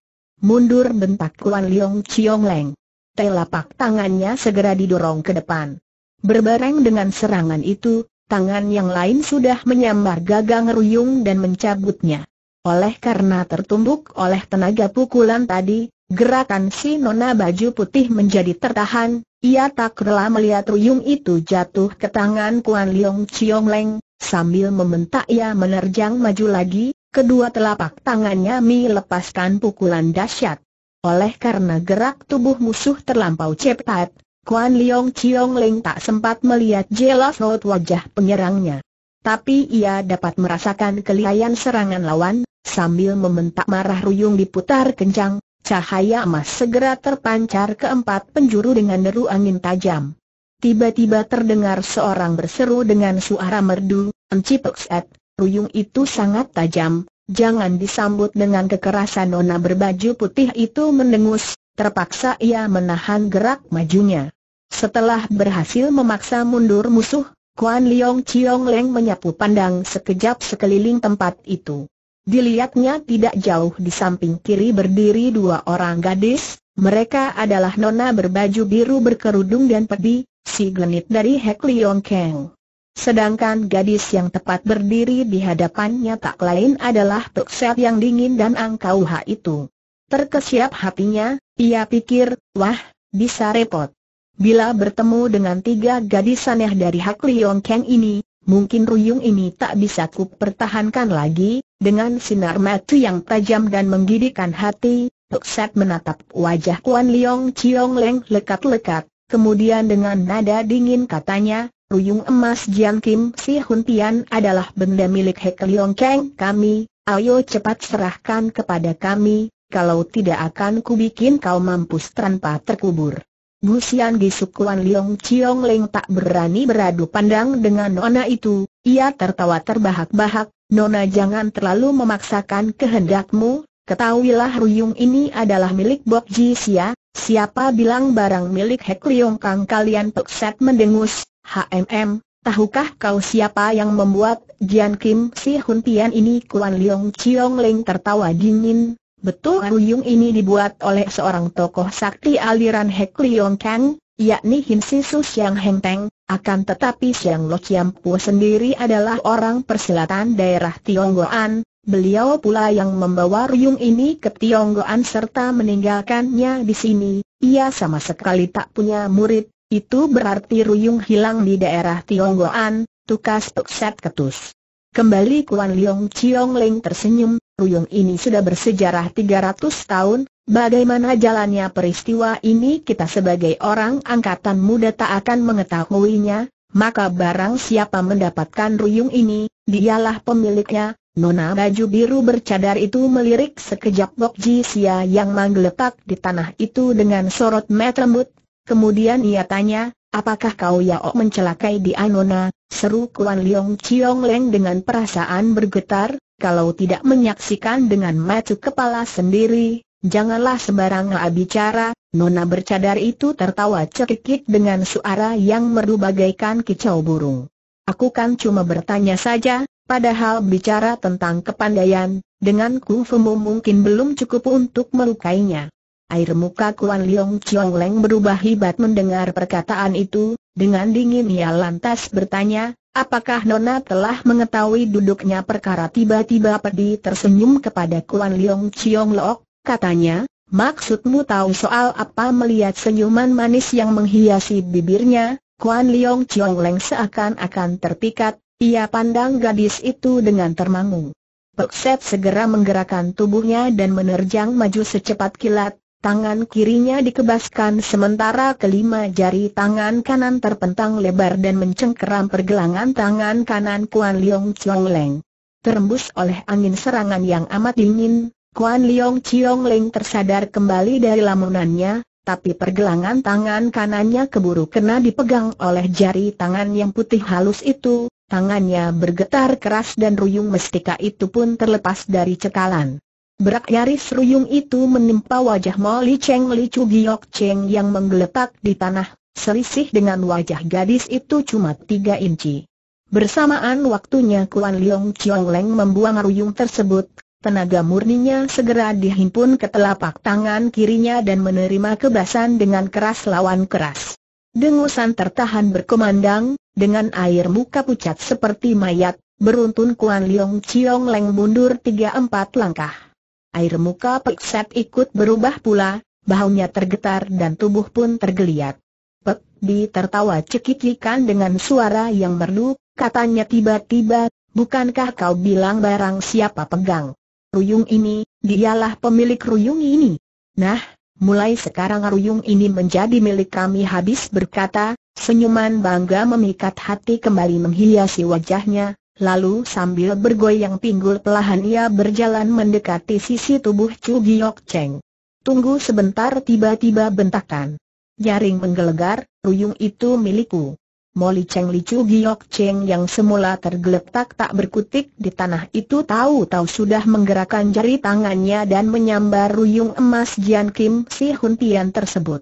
Mundur bentak Kuan Leong Chiong Leng. Telapak tangannya segera didorong ke depan. Berbareng dengan serangan itu, tangan yang lain sudah menyambar gagang ruyung dan mencabutnya. Oleh karena tertumbuk oleh tenaga pukulan tadi, gerakan si nona baju putih menjadi tertahan, ia tak rela melihat ruyung itu jatuh ke tangan Kuan Leong Chiong Leng, sambil membentak ia menerjang maju lagi, kedua telapak tangannya melepaskan pukulan dahsyat. Oleh karena gerak tubuh musuh terlampau cepat, Kuan Leong Chiong Ling tak sempat melihat jelas raut wajah penyerangnya. Tapi ia dapat merasakan kelihayan serangan lawan, sambil membentak marah ruyung diputar kencang, cahaya emas segera terpancar ke empat penjuru dengan deru angin tajam. Tiba-tiba terdengar seorang berseru dengan suara merdu, Enci Pekset, ruyung itu sangat tajam, jangan disambut dengan kekerasan nona berbaju putih itu mendengus, terpaksa ia menahan gerak majunya. Setelah berhasil memaksa mundur musuh, Kuan Leong Chiong Leng menyapu pandang sekejap sekeliling tempat itu. Dilihatnya tidak jauh di samping kiri berdiri dua orang gadis, mereka adalah nona berbaju biru berkerudung dan pedi, si genit dari Hek Leong Kang. Sedangkan gadis yang tepat berdiri di hadapannya tak lain adalah Tuk Set yang dingin dan angkauha itu. Terkesiap hatinya, ia pikir, wah, bisa repot. Bila bertemu dengan tiga gadis aneh dari Hak Leong Kang ini, mungkin ruyung ini tak bisa ku pertahankan lagi, dengan sinar mata yang tajam dan menggidikkan hati, Tuk Set menatap wajah Kuan Leong Chiong Leng lekat-lekat, kemudian dengan nada dingin katanya, ruyung emas Jian Kim Si Hun Tian adalah benda milik Hek Leong Kang kami, ayo cepat serahkan kepada kami, kalau tidak akan kubikin kau mampus tanpa terkubur. Busian Gisukuan Leong Chiong Leng tak berani beradu pandang dengan nona itu, ia tertawa terbahak-bahak, nona jangan terlalu memaksakan kehendakmu, ketahuilah ruyung ini adalah milik Bok Ji Sia, siapa bilang barang milik Hek Leong Kang kalian pekset mendengus, HMM, tahukah kau siapa yang membuat Jian Kim Si Hun Tian ini? Kuan Leong Chiong Leng tertawa dingin, Betul ruyung ini dibuat oleh seorang tokoh sakti aliran Hek Leong Kang, yakni Hin Si Su Siang Heng Teng, akan tetapi Siang Lo Chiam Po sendiri adalah orang persilatan daerah Tionggoan, beliau pula yang membawa ruyung ini ke Tionggoan serta meninggalkannya di sini, ia sama sekali tak punya murid, itu berarti ruyung hilang di daerah Tionggoan, tukas Set ketus. Kembali Kuan Leong Chiong Ling tersenyum, ruyung ini sudah bersejarah 300 tahun, bagaimana jalannya peristiwa ini kita sebagai orang angkatan muda tak akan mengetahuinya, maka barang siapa mendapatkan ruyung ini, dialah pemiliknya, Nona baju biru bercadar itu melirik sekejap Bok Ji Sia yang menggeletak di tanah itu dengan sorot mata lembut. Kemudian ia tanya, apakah kau Yao mencelakai di Anona? Seru Kuan Leong Chiong Leng dengan perasaan bergetar, kalau tidak menyaksikan dengan mata kepala sendiri, janganlah sembarangan bicara, Nona bercadar itu tertawa cekikik dengan suara yang merdu bagaikan kicau burung. Aku kan cuma bertanya saja, Padahal bicara tentang kepandaian, dengan kungfumu mungkin belum cukup untuk melukainya. Air muka Kuan Leong Chiong Leng berubah hebat mendengar perkataan itu, dengan dingin ia lantas bertanya, apakah Nona telah mengetahui duduknya perkara tiba-tiba Pedi tersenyum kepada Kuan Leong Chiong Lok, katanya, maksudmu tahu soal apa melihat senyuman manis yang menghiasi bibirnya, Kuan Leong Chiong Leng seakan-akan terpikat, ia pandang gadis itu dengan termangu. Pekset segera menggerakkan tubuhnya dan menerjang maju secepat kilat, tangan kirinya dikebaskan sementara kelima jari tangan kanan terpentang lebar dan mencengkeram pergelangan tangan kanan Kuan Leong Chiong Leng. Terembus oleh angin serangan yang amat dingin, Kuan Leong Chiong Leng tersadar kembali dari lamunannya, tapi pergelangan tangan kanannya keburu kena dipegang oleh jari tangan yang putih halus itu, Tangannya bergetar keras dan ruyung mestika itu pun terlepas dari cekalan. Berak nyaris ruyung itu menimpa wajah Molly Cheng Li Chu Giok Cheng yang menggeletak di tanah, selisih dengan wajah gadis itu cuma tiga inci. Bersamaan waktunya Kuan Leong Chiong Leng membuang ruyung tersebut, tenaga murninya segera dihimpun ke telapak tangan kirinya dan menerima kebasan dengan keras lawan keras. Dengusan tertahan berkumandang, dengan air muka pucat seperti mayat, beruntun Kuan Leong Chiong Leng mundur tiga empat langkah. Air muka Pek Set ikut berubah pula, bahunya tergetar dan tubuh pun tergeliat. Pek Di tertawa cekikikan dengan suara yang merdu, katanya tiba-tiba, bukankah kau bilang barang siapa pegang? Ruyung ini, dialah pemilik ruyung ini. Nah, mulai sekarang ruyung ini menjadi milik kami habis berkata, Senyuman bangga memikat hati kembali menghiasi wajahnya, lalu sambil bergoyang pinggul pelahan ia berjalan mendekati sisi tubuh Chu Giok Cheng. Tunggu sebentar tiba-tiba bentakan. Jaring menggelegar, ruyung itu milikku. Molly Cheng Li Chu Giok Cheng yang semula tergeletak tak berkutik di tanah itu tahu-tahu sudah menggerakkan jari tangannya dan menyambar ruyung emas Jian Kim Si Huntian tersebut.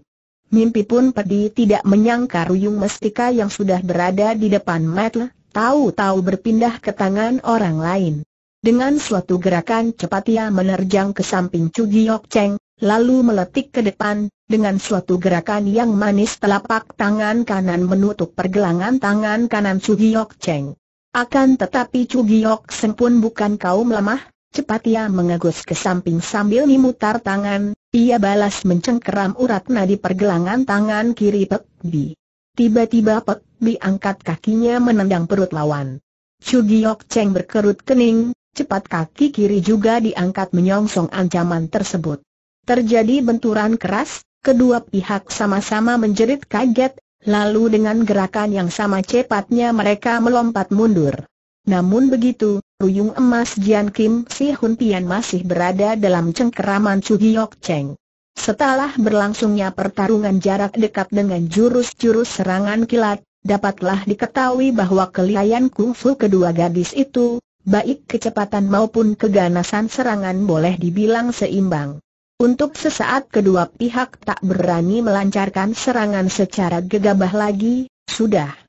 Mimpi pun Pedi tidak menyangka Ruyung Mestika yang sudah berada di depan mata, tahu-tahu berpindah ke tangan orang lain. Dengan suatu gerakan cepat ia menerjang ke samping Chu Giok Cheng, lalu meletik ke depan, dengan suatu gerakan yang manis telapak tangan kanan menutup pergelangan tangan kanan Chu Giok Cheng. Akan tetapi Chu Giok Seng pun bukan kaum lemah, cepat ia mengegus ke samping sambil memutar tangan, ia balas mencengkeram urat nadi pergelangan tangan kiri Pek Bi. Tiba-tiba Pek Bi angkat kakinya menendang perut lawan. Chu Giok Cheng berkerut kening, cepat kaki kiri juga diangkat menyongsong ancaman tersebut. Terjadi benturan keras, kedua pihak sama-sama menjerit kaget, lalu dengan gerakan yang sama cepatnya mereka melompat mundur. Namun begitu, ruyung emas Jian Kim Si Hun Tian masih berada dalam cengkeraman Chu Giok Cheng. Setelah berlangsungnya pertarungan jarak dekat dengan jurus-jurus serangan kilat, dapatlah diketahui bahwa kelihayan kungfu kedua gadis itu, baik kecepatan maupun keganasan serangan boleh dibilang seimbang. Untuk sesaat kedua pihak tak berani melancarkan serangan secara gegabah lagi, sudah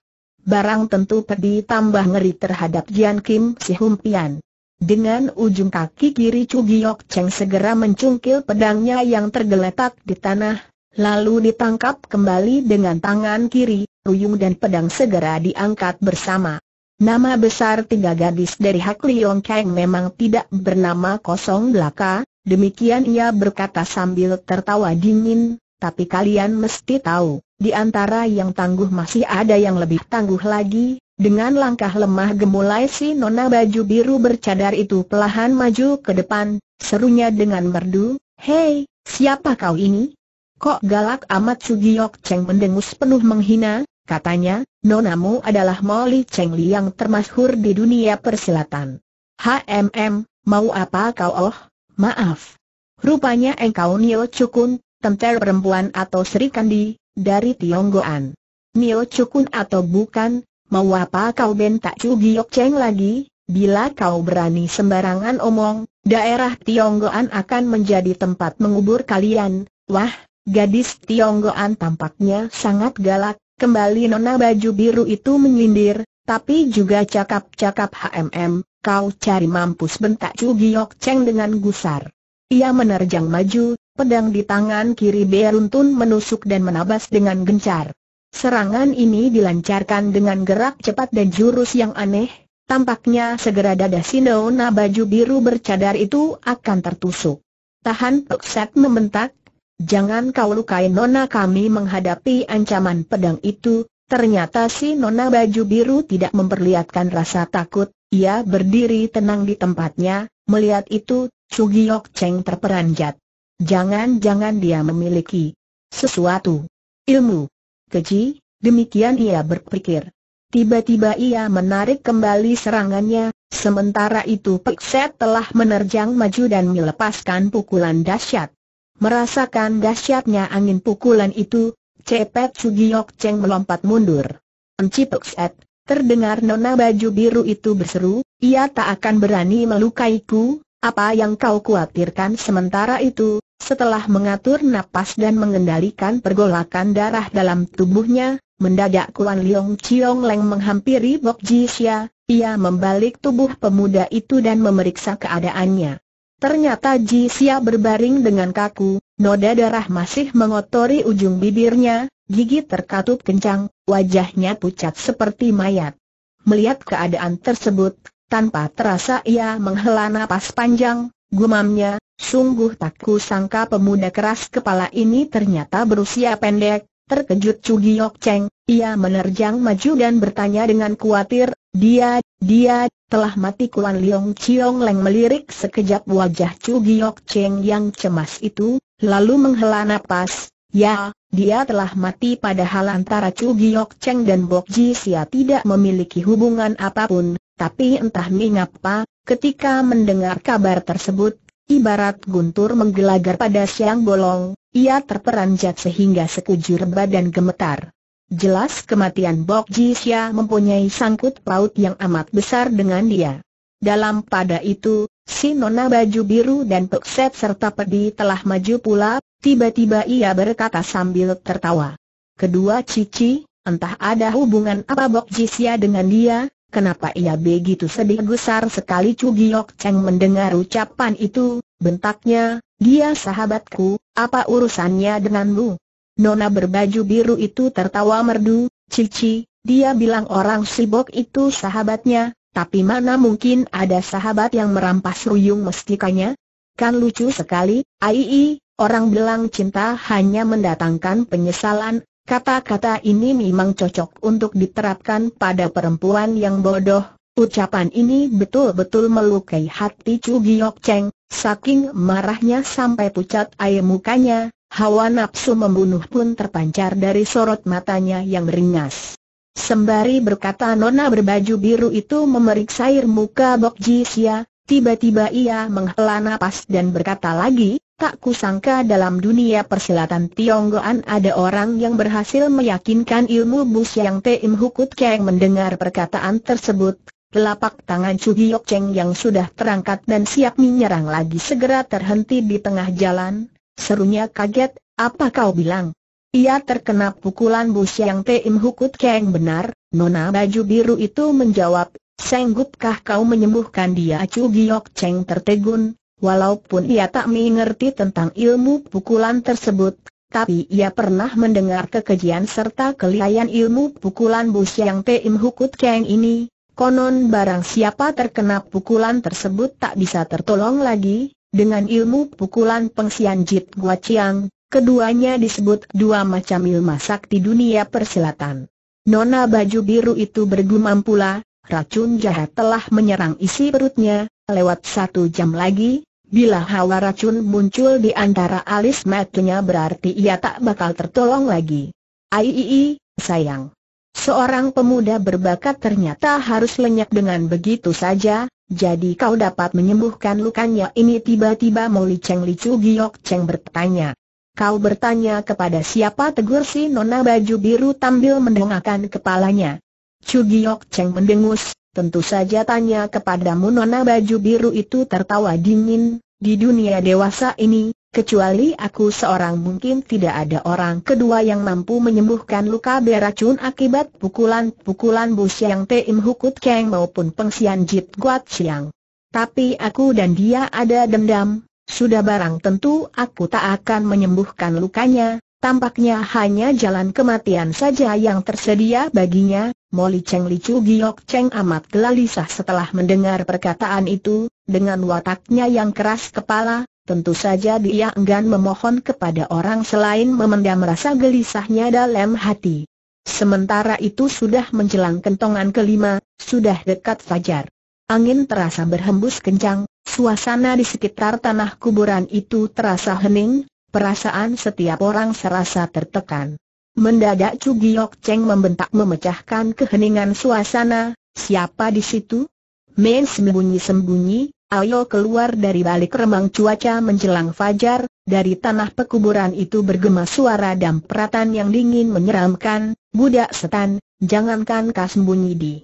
Barang tentu pedi tambah ngeri terhadap Jian Kim si Humpian. Dengan ujung kaki kiri Chu Giok Cheng segera mencungkil pedangnya yang tergeletak di tanah, lalu ditangkap kembali dengan tangan kiri, ruyung dan pedang segera diangkat bersama. Nama besar tiga gadis dari Hak Leong Kang memang tidak bernama kosong belaka, demikian ia berkata sambil tertawa dingin, tapi kalian mesti tahu, di antara yang tangguh masih ada yang lebih tangguh lagi, dengan langkah lemah gemulai si nona baju biru bercadar itu pelahan maju ke depan, serunya dengan merdu, Hei, siapa kau ini? Kok galak amat Sugiok Cheng mendengus penuh menghina, katanya, nonamu adalah Molly Cheng Li yang termasyhur di dunia persilatan. HMM, mau apa kau oh? Maaf. Rupanya engkau Nio Cukun, tenter perempuan atau Sri Kandi, dari Tionggoan. Nio Cukun atau bukan, mau apa kau bentak Chu Giok Cheng lagi? Bila kau berani sembarangan omong, daerah Tionggoan akan menjadi tempat mengubur kalian. Wah, gadis Tionggoan tampaknya sangat galak, kembali nona baju biru itu menyindir, tapi juga cakap-cakap HMM, kau cari mampus bentak Chu Giok Cheng dengan gusar. Ia menerjang maju, pedang di tangan kiri beruntun menusuk dan menabas dengan gencar. Serangan ini dilancarkan dengan gerak cepat dan jurus yang aneh, tampaknya segera dada Sinona baju biru bercadar itu akan tertusuk. Tahan Pekset membentak, jangan kau lukai nona kami menghadapi ancaman pedang itu, Ternyata si nona baju biru tidak memperlihatkan rasa takut, ia berdiri tenang di tempatnya, melihat itu, Sugiok Cheng terperanjat. Jangan-jangan dia memiliki sesuatu. Ilmu. Keji, demikian ia berpikir. Tiba-tiba ia menarik kembali serangannya, sementara itu Pekset telah menerjang maju dan melepaskan pukulan dahsyat. Merasakan dahsyatnya angin pukulan itu, Cepet Sugiok Cheng melompat mundur. Encipek set, terdengar nona baju biru itu berseru, ia tak akan berani melukaiku, apa yang kau khawatirkan sementara itu, setelah mengatur napas dan mengendalikan pergolakan darah dalam tubuhnya, mendadak Kuan Leong Chiong Leng menghampiri Bok Ji Xia, ia membalik tubuh pemuda itu dan memeriksa keadaannya. Ternyata Ji Xia berbaring dengan kaku, noda darah masih mengotori ujung bibirnya, gigi terkatup kencang, wajahnya pucat seperti mayat. Melihat keadaan tersebut, tanpa terasa ia menghela napas panjang, gumamnya, sungguh tak kusangka pemuda keras kepala ini ternyata berusia pendek, terkejut Chu Giok Cheng, ia menerjang maju dan bertanya dengan khawatir, dia, dia, telah mati Kuan Leong Chiong Leng melirik sekejap wajah Chu Giok Cheng yang cemas itu, lalu menghela napas, ya, dia telah mati padahal antara Chu Giok Cheng dan Bok Ji Sia tidak memiliki hubungan apa pun, tapi entah mengapa, ketika mendengar kabar tersebut, ibarat guntur menggelagar pada siang bolong, ia terperanjat sehingga sekujur badan gemetar. Jelas kematian Bok Ji Xia mempunyai sangkut paut yang amat besar dengan dia. Dalam pada itu, si nona baju biru dan Pek Set serta Pedi telah maju pula, tiba-tiba ia berkata sambil tertawa. Kedua cici, entah ada hubungan apa Bok Ji Xia dengan dia, kenapa ia begitu sedih gusar sekali? Chu Giok Cheng mendengar ucapan itu, bentaknya, dia sahabatku, apa urusannya denganmu? Nona berbaju biru itu tertawa merdu, Cici, dia bilang orang sibuk itu sahabatnya, tapi mana mungkin ada sahabat yang merampas ruyung mestikanya? Kan lucu sekali, Ai, orang bilang cinta hanya mendatangkan penyesalan, kata-kata ini memang cocok untuk diterapkan pada perempuan yang bodoh. Ucapan ini betul-betul melukai hati Chu Giok Cheng, saking marahnya sampai pucat air mukanya, Hawa nafsu membunuh pun terpancar dari sorot matanya yang beringas. Sembari berkata nona berbaju biru itu memeriksa air muka Bok Ji Sia, tiba-tiba ia menghela napas dan berkata lagi, tak kusangka dalam dunia persilatan Tionggoan ada orang yang berhasil meyakinkan ilmu bus yang Im Hukut Keng mendengar perkataan tersebut. Telapak tangan Chu Giok Cheng yang sudah terangkat dan siap menyerang lagi segera terhenti di tengah jalan, Serunya kaget, apa kau bilang? Ia terkena pukulan Bu Siang Im Hukut Keng benar, Nona baju biru itu menjawab, Sanggupkah kau menyembuhkan dia? Chu Giok Cheng tertegun, walaupun ia tak mengerti tentang ilmu pukulan tersebut, tapi ia pernah mendengar kekejian serta kelihayan ilmu pukulan Bu Siang Im Hukut Keng ini. Konon barang siapa terkena pukulan tersebut tak bisa tertolong lagi, dengan ilmu pukulan pengsian Jit Gua Chiang, keduanya disebut dua macam ilmu sakti dunia persilatan. Nona baju biru itu bergumam pula, racun jahat telah menyerang isi perutnya, lewat satu jam lagi, bila hawa racun muncul di antara alis matanya berarti ia tak bakal tertolong lagi. Ai, sayang. Seorang pemuda berbakat ternyata harus lenyap dengan begitu saja, jadi kau dapat menyembuhkan lukanya ini tiba-tiba Moli Cheng Li Chu Giok Cheng bertanya. Kau bertanya kepada siapa tegur si nona baju biru tampil mendongakkan kepalanya. Chu Giok Cheng mendengus, tentu saja tanya kepadamu nona baju biru itu tertawa dingin, di dunia dewasa ini, Kecuali aku seorang mungkin tidak ada orang kedua yang mampu menyembuhkan luka beracun akibat pukulan-pukulan Bu Siang Im Hukut Keng maupun pengsian Jit Guat Siang. Tapi aku dan dia ada dendam, sudah barang tentu aku tak akan menyembuhkan lukanya, tampaknya hanya jalan kematian saja yang tersedia baginya, Moli Cheng Li Chu Giok Cheng amat gelisah setelah mendengar perkataan itu, dengan wataknya yang keras kepala, Tentu saja dia enggan memohon kepada orang selain memendam rasa gelisahnya dalam hati. Sementara itu sudah menjelang kentongan kelima, sudah dekat fajar. Angin terasa berhembus kencang, suasana di sekitar tanah kuburan itu terasa hening, perasaan setiap orang serasa tertekan. Mendadak Chu Giok Cheng membentak memecahkan keheningan suasana, siapa di situ? Main sembunyi-sembunyi, Ayo keluar dari balik remang cuaca menjelang fajar, dari tanah pekuburan itu bergema suara dampratan yang dingin menyeramkan, budak setan, jangankan kau sembunyi di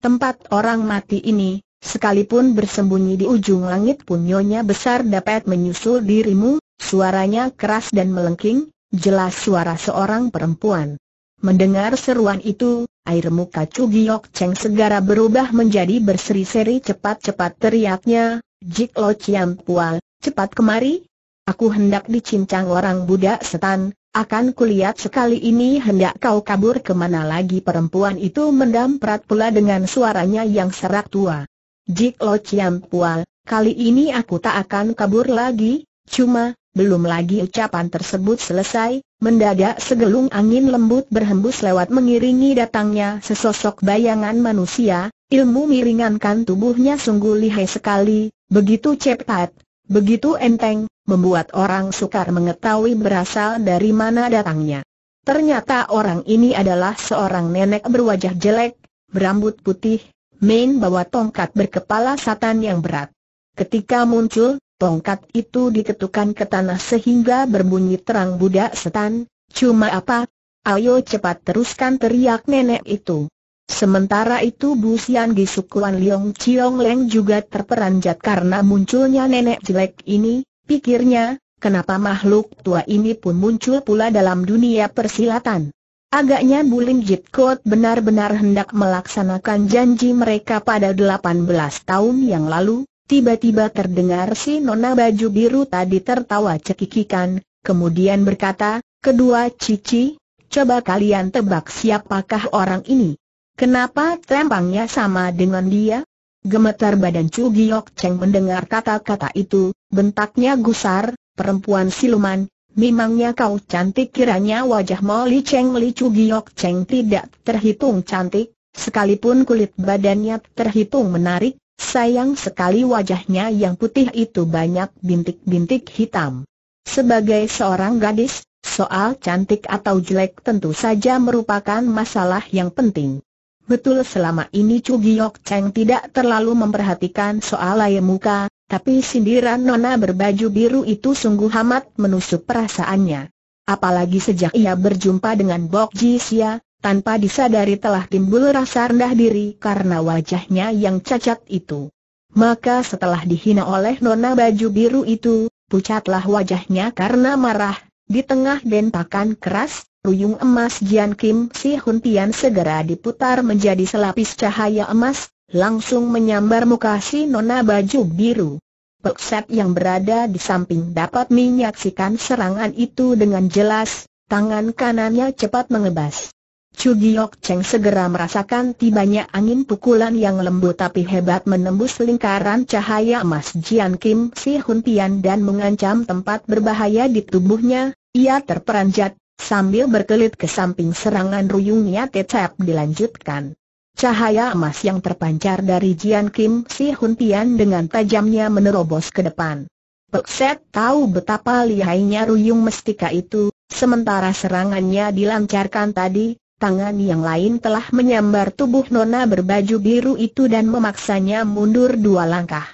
tempat orang mati ini, sekalipun bersembunyi di ujung langit pun nyonya besar dapat menyusul dirimu, suaranya keras dan melengking, jelas suara seorang perempuan. Mendengar seruan itu, air muka Chu Giok Cheng segera berubah menjadi berseri-seri cepat-cepat teriaknya, Jik Lo Chiam Pual, cepat kemari. Aku hendak dicincang orang budak setan, akan kulihat sekali ini hendak kau kabur ke mana lagi perempuan itu mendamprat pula dengan suaranya yang serak tua. Jik Lo Chiam Pual, kali ini aku tak akan kabur lagi, cuma, belum lagi ucapan tersebut selesai, mendadak segelung angin lembut berhembus lewat mengiringi datangnya sesosok bayangan manusia, ilmu miringankan tubuhnya sungguh lihai sekali, begitu cepat, begitu enteng, membuat orang sukar mengetahui berasal dari mana datangnya. Ternyata orang ini adalah seorang nenek berwajah jelek, berambut putih, main bawa tongkat berkepala satan yang berat. Ketika muncul, Tongkat itu diketukan ke tanah sehingga berbunyi terang budak setan, cuma apa? Ayo cepat teruskan teriak nenek itu. Sementara itu Bu Sian Gisukuan Leong Chiong Leng juga terperanjat karena munculnya nenek jelek ini, pikirnya, kenapa makhluk tua ini pun muncul pula dalam dunia persilatan. Agaknya Bulim Jit Kot benar-benar hendak melaksanakan janji mereka pada 18 tahun yang lalu, Tiba-tiba terdengar si nona baju biru tadi tertawa cekikikan, kemudian berkata, kedua cici, coba kalian tebak siapakah orang ini. Kenapa tampangnya sama dengan dia? Gemetar badan Chu Giok Cheng mendengar kata-kata itu, bentaknya gusar, perempuan siluman, memangnya kau cantik kiranya wajah Molly Cheng Li Chu Giok Cheng tidak terhitung cantik, sekalipun kulit badannya terhitung menarik, Sayang sekali wajahnya yang putih itu banyak bintik-bintik hitam. Sebagai seorang gadis, soal cantik atau jelek tentu saja merupakan masalah yang penting. Betul selama ini Chu Giok Cheng tidak terlalu memperhatikan soal air muka, tapi sindiran nona berbaju biru itu sungguh amat menusuk perasaannya. Apalagi sejak ia berjumpa dengan Bok Ji Sia, tanpa disadari telah timbul rasa rendah diri karena wajahnya yang cacat itu. Maka setelah dihina oleh nona baju biru itu, pucatlah wajahnya karena marah, di tengah bentakan keras, ruyung emas Jian Kim Si Huntian segera diputar menjadi selapis cahaya emas, langsung menyambar muka si nona baju biru. Pekset yang berada di samping dapat menyaksikan serangan itu dengan jelas, tangan kanannya cepat mengebas. Chu Giok Cheng segera merasakan tibanya angin pukulan yang lembut tapi hebat menembus lingkaran cahaya emas Jian Kim Si Huntian dan mengancam tempat berbahaya di tubuhnya, ia terperanjat, sambil berkelit ke samping serangan ruyungnya tetap dilanjutkan. Cahaya emas yang terpancar dari Jian Kim Si Huntian dengan tajamnya menerobos ke depan. Pek Set tahu betapa lihainya ruyung mestika itu, sementara serangannya dilancarkan tadi, tangan yang lain telah menyambar tubuh nona berbaju biru itu dan memaksanya mundur dua langkah.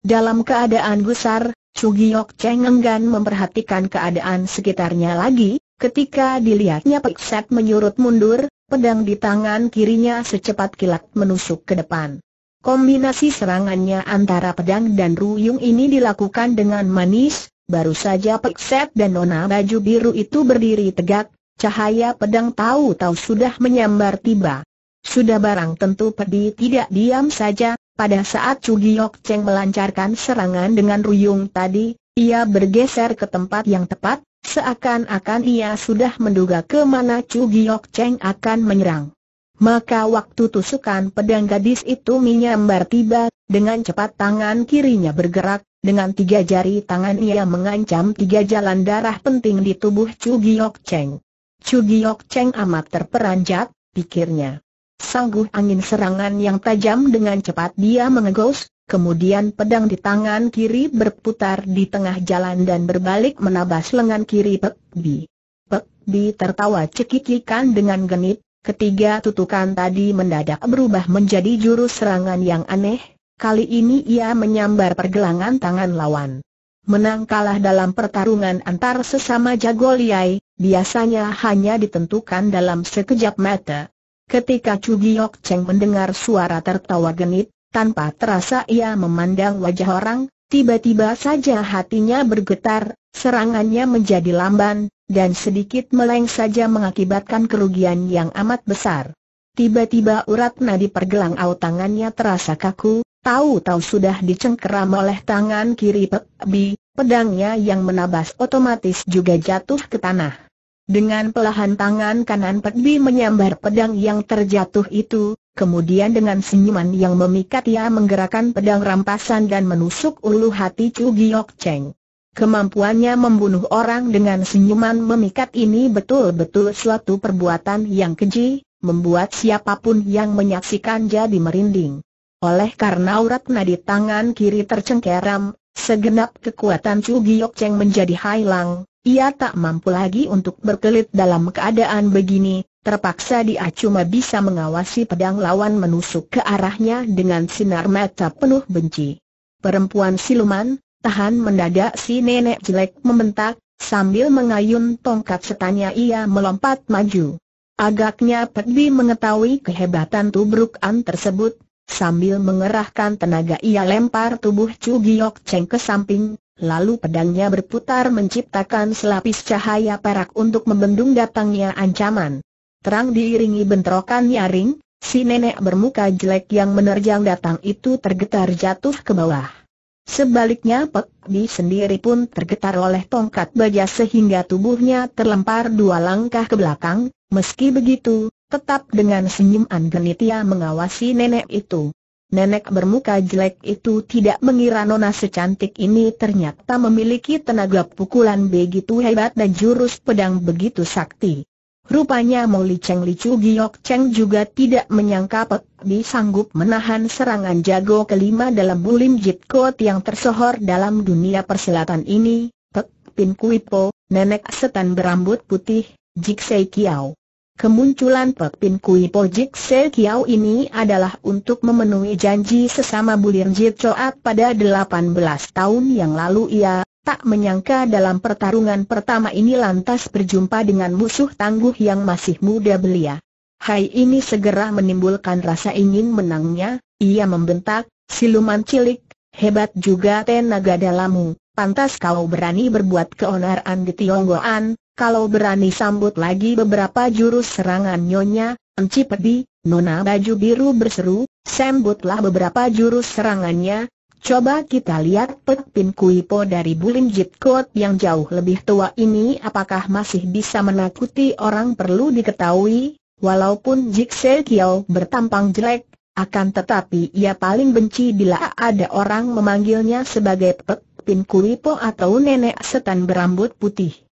Dalam keadaan gusar, Chu Giok Cheng enggan memperhatikan keadaan sekitarnya lagi, ketika dilihatnya Pekset menyurut mundur, pedang di tangan kirinya secepat kilat menusuk ke depan. Kombinasi serangannya antara pedang dan ruyung ini dilakukan dengan manis, baru saja Pekset dan Nona baju biru itu berdiri tegak, Cahaya pedang tahu-tahu sudah menyambar tiba. Sudah barang tentu Pedi tidak diam saja, pada saat Chu Giok Cheng melancarkan serangan dengan ruyung tadi, ia bergeser ke tempat yang tepat, seakan-akan ia sudah menduga ke mana Chu Giok Cheng akan menyerang. Maka waktu tusukan pedang gadis itu menyambar tiba, dengan cepat tangan kirinya bergerak, dengan tiga jari tangan ia mengancam tiga jalan darah penting di tubuh Chu Giok Cheng. Chu Giok Cheng amat terperanjat, pikirnya. Sangguh angin serangan yang tajam dengan cepat dia mengegos, kemudian pedang di tangan kiri berputar di tengah jalan dan berbalik menabas lengan kiri Pek Bi. Pek Bi tertawa cekikikan dengan genit, ketiga tutukan tadi mendadak berubah menjadi jurus serangan yang aneh, kali ini ia menyambar pergelangan tangan lawan. Menang kalah dalam pertarungan antar sesama jago liai, biasanya hanya ditentukan dalam sekejap mata. Ketika Chu Giok Cheng mendengar suara tertawa genit, tanpa terasa ia memandang wajah orang, tiba-tiba saja hatinya bergetar, serangannya menjadi lamban, dan sedikit meleng saja mengakibatkan kerugian yang amat besar. Tiba-tiba urat nadi pergelang au tangannya terasa kaku, Tahu-tahu sudah dicengkeram oleh tangan kiri Pek pedangnya yang menabas otomatis juga jatuh ke tanah. Dengan pelahan tangan kanan Pek menyambar pedang yang terjatuh itu, kemudian dengan senyuman yang memikat ia menggerakkan pedang rampasan dan menusuk ulu hati Chu Giok Cheng. Kemampuannya membunuh orang dengan senyuman memikat ini betul-betul suatu perbuatan yang keji, membuat siapa pun yang menyaksikan jadi merinding. Oleh karena urat nadi tangan kiri tercengkeram, segenap kekuatan Chu Giok Cheng menjadi hilang, ia tak mampu lagi untuk berkelit dalam keadaan begini, terpaksa dia cuma bisa mengawasi pedang lawan menusuk ke arahnya dengan sinar mata penuh benci. Perempuan siluman, tahan mendadak si nenek jelek membentak, sambil mengayun tongkat setanya ia melompat maju. Agaknya Pedbi mengetahui kehebatan tubrukan tersebut, Sambil mengerahkan tenaga ia lempar tubuh Chu Giok Cheng ke samping, lalu pedangnya berputar menciptakan selapis cahaya perak untuk membendung datangnya ancaman. Terang diiringi bentrokan nyaring, si nenek bermuka jelek yang menerjang datang itu tergetar jatuh ke bawah. Sebaliknya Pek Bi sendiri pun tergetar oleh tongkat baja sehingga tubuhnya terlempar dua langkah ke belakang, meski begitu, tetap dengan senyuman genit ia mengawasi nenek itu. Nenek bermuka jelek itu tidak mengira nona secantik ini ternyata memiliki tenaga pukulan begitu hebat dan jurus pedang begitu sakti. Rupanya Li Cheng Li Chu Giok Cheng juga tidak menyangka Pek Bi sanggup menahan serangan jago kelima dalam bulim Jit Kot yang tersohor dalam dunia persilatan ini, Pek Pin Kuipo, nenek setan berambut putih, Jik Sei Kiao. Kemunculan Pek Pin Kuipo Jik Sei Kiao ini adalah untuk memenuhi janji sesama bulir Jit Choat pada 18 tahun yang lalu. Ia Tak menyangka dalam pertarungan pertama ini lantas berjumpa dengan musuh tangguh yang masih muda belia. Hai ini segera menimbulkan rasa ingin menangnya, ia membentak, siluman cilik, hebat juga tenaga dalammu, pantas kau berani berbuat keonaran di Tionggoan, kalau berani sambut lagi beberapa jurus serangan nyonya, Enci Pedi, Nona baju biru berseru, sambutlah beberapa jurus serangannya, Coba kita lihat Pek Pin Kuipo dari Bulin Jit Kot yang jauh lebih tua ini apakah masih bisa menakuti orang perlu diketahui, walaupun Jik Se Kiao bertampang jelek, akan tetapi ia paling benci bila ada orang memanggilnya sebagai Pek Pin Kuipo atau nenek setan berambut putih.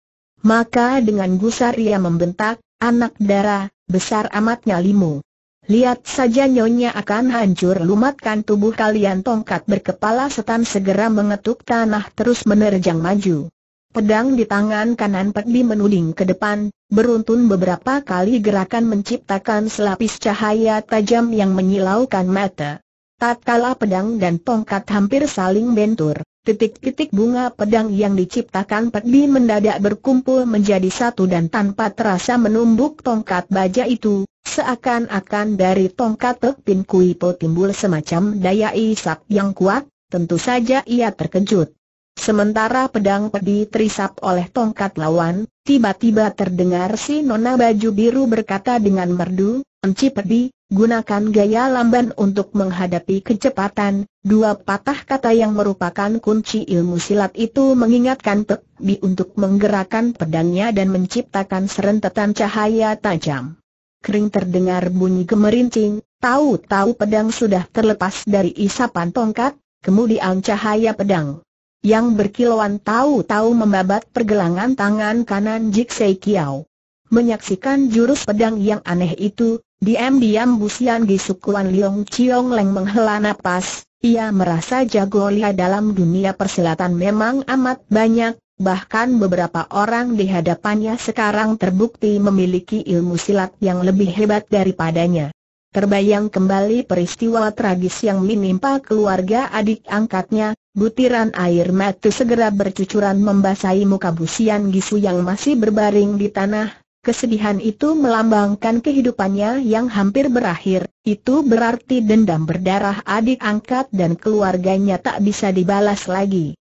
Maka dengan gusar ia membentak, anak darah, besar amatnya limu. Lihat saja nyonya akan hancur lumatkan tubuh kalian tongkat berkepala setan segera mengetuk tanah terus menerjang maju. Pedang di tangan kanan Pedi menuding ke depan, beruntun beberapa kali gerakan menciptakan selapis cahaya tajam yang menyilaukan mata. Tatkala pedang dan tongkat hampir saling bentur, titik-titik bunga pedang yang diciptakan Pedi mendadak berkumpul menjadi satu dan tanpa terasa menumbuk tongkat baja itu, seakan-akan dari tongkat Pin Kuipo timbul semacam daya isap yang kuat, tentu saja ia terkejut. Sementara pedang pedi terisap oleh tongkat lawan, tiba-tiba terdengar si nona baju biru berkata dengan merdu, Enci pedi, gunakan gaya lamban untuk menghadapi kecepatan. Dua patah kata yang merupakan kunci ilmu silat itu mengingatkan Pedi untuk menggerakkan pedangnya dan menciptakan serentetan cahaya tajam. Kering terdengar bunyi gemerincing, tahu-tahu pedang sudah terlepas dari isapan tongkat, kemudian cahaya pedang yang berkilauan tahu-tahu membabat pergelangan tangan kanan Jik Sei Kiao. Menyaksikan jurus pedang yang aneh itu, diam-diam Busian Gisukuan Leong Chiong Leng menghela napas, ia merasa jago lihat dalam dunia persilatan memang amat banyak, bahkan beberapa orang di hadapannya sekarang terbukti memiliki ilmu silat yang lebih hebat daripadanya. Terbayang kembali peristiwa tragis yang menimpa keluarga adik angkatnya, butiran air mata segera bercucuran membasahi muka Busian Gisu yang masih berbaring di tanah. Kesedihan itu melambangkan kehidupannya yang hampir berakhir, itu berarti dendam berdarah adik angkat dan keluarganya tak bisa dibalas lagi.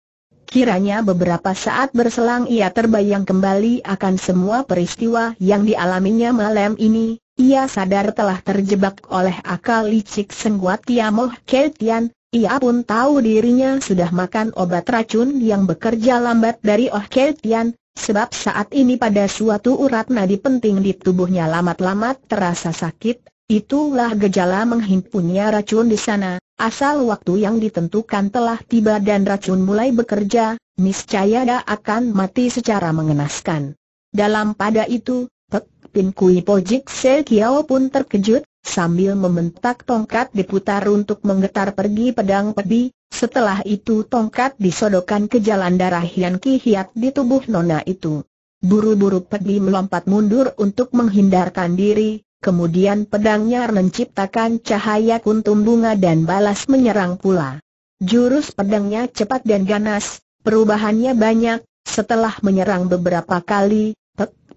Kiranya beberapa saat berselang ia terbayang kembali akan semua peristiwa yang dialaminya malam ini, ia sadar telah terjebak oleh akal licik Sengguat Tiamoh Keltian, ia pun tahu dirinya sudah makan obat racun yang bekerja lambat dari Oh Keltian, sebab saat ini pada suatu urat nadi penting di tubuhnya lamat-lamat terasa sakit, itulah gejala menghimpunnya racun di sana, asal waktu yang ditentukan telah tiba dan racun mulai bekerja, niscaya dia akan mati secara mengenaskan. Dalam pada itu, Pin Kui Pojik Se Kiao pun terkejut, sambil membentak tongkat diputar untuk menggetar pergi pedang pedi, setelah itu tongkat disodokkan ke jalan darah Hian Ki Hiat di tubuh nona itu. Buru-buru pedi melompat mundur untuk menghindarkan diri, kemudian pedangnya menciptakan cahaya kuntum bunga dan balas menyerang pula. Jurus pedangnya cepat dan ganas, perubahannya banyak, setelah menyerang beberapa kali,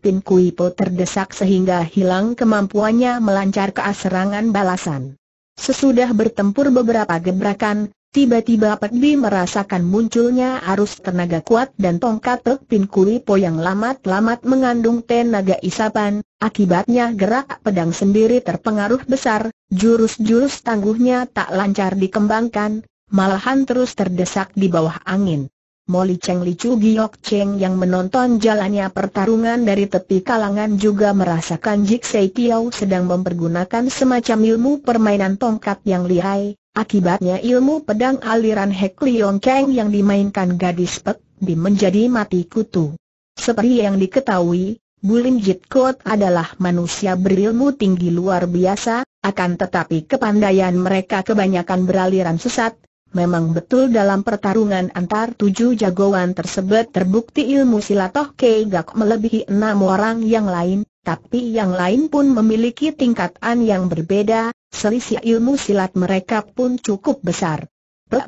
Pin Kuipo terdesak sehingga hilang kemampuannya melancar ke serangan balasan. Sesudah bertempur beberapa gebrakan, tiba-tiba Pek Bi merasakan munculnya arus tenaga kuat dan tongkat Pek Pin Kuipo yang lamat-lamat mengandung tenaga isapan, akibatnya gerak pedang sendiri terpengaruh besar, jurus-jurus tangguhnya tak lancar dikembangkan, malahan terus terdesak di bawah angin. Molly Cheng Li Chu Giok Cheng yang menonton jalannya pertarungan dari tepi kalangan juga merasakan Jik Sei Kiao sedang mempergunakan semacam ilmu permainan tongkat yang lihai, akibatnya ilmu pedang aliran Hek Liong Kang yang dimainkan gadis Pek Bi menjadi mati kutu. Seperti yang diketahui, Bulin Jit Kot adalah manusia berilmu tinggi luar biasa, akan tetapi kepandaian mereka kebanyakan beraliran sesat, Memang betul dalam pertarungan antar tujuh jagoan tersebut terbukti ilmu silatoh Gak melebihi enam orang yang lain, tapi yang lain pun memiliki tingkatan yang berbeda, selisih ilmu silat mereka pun cukup besar.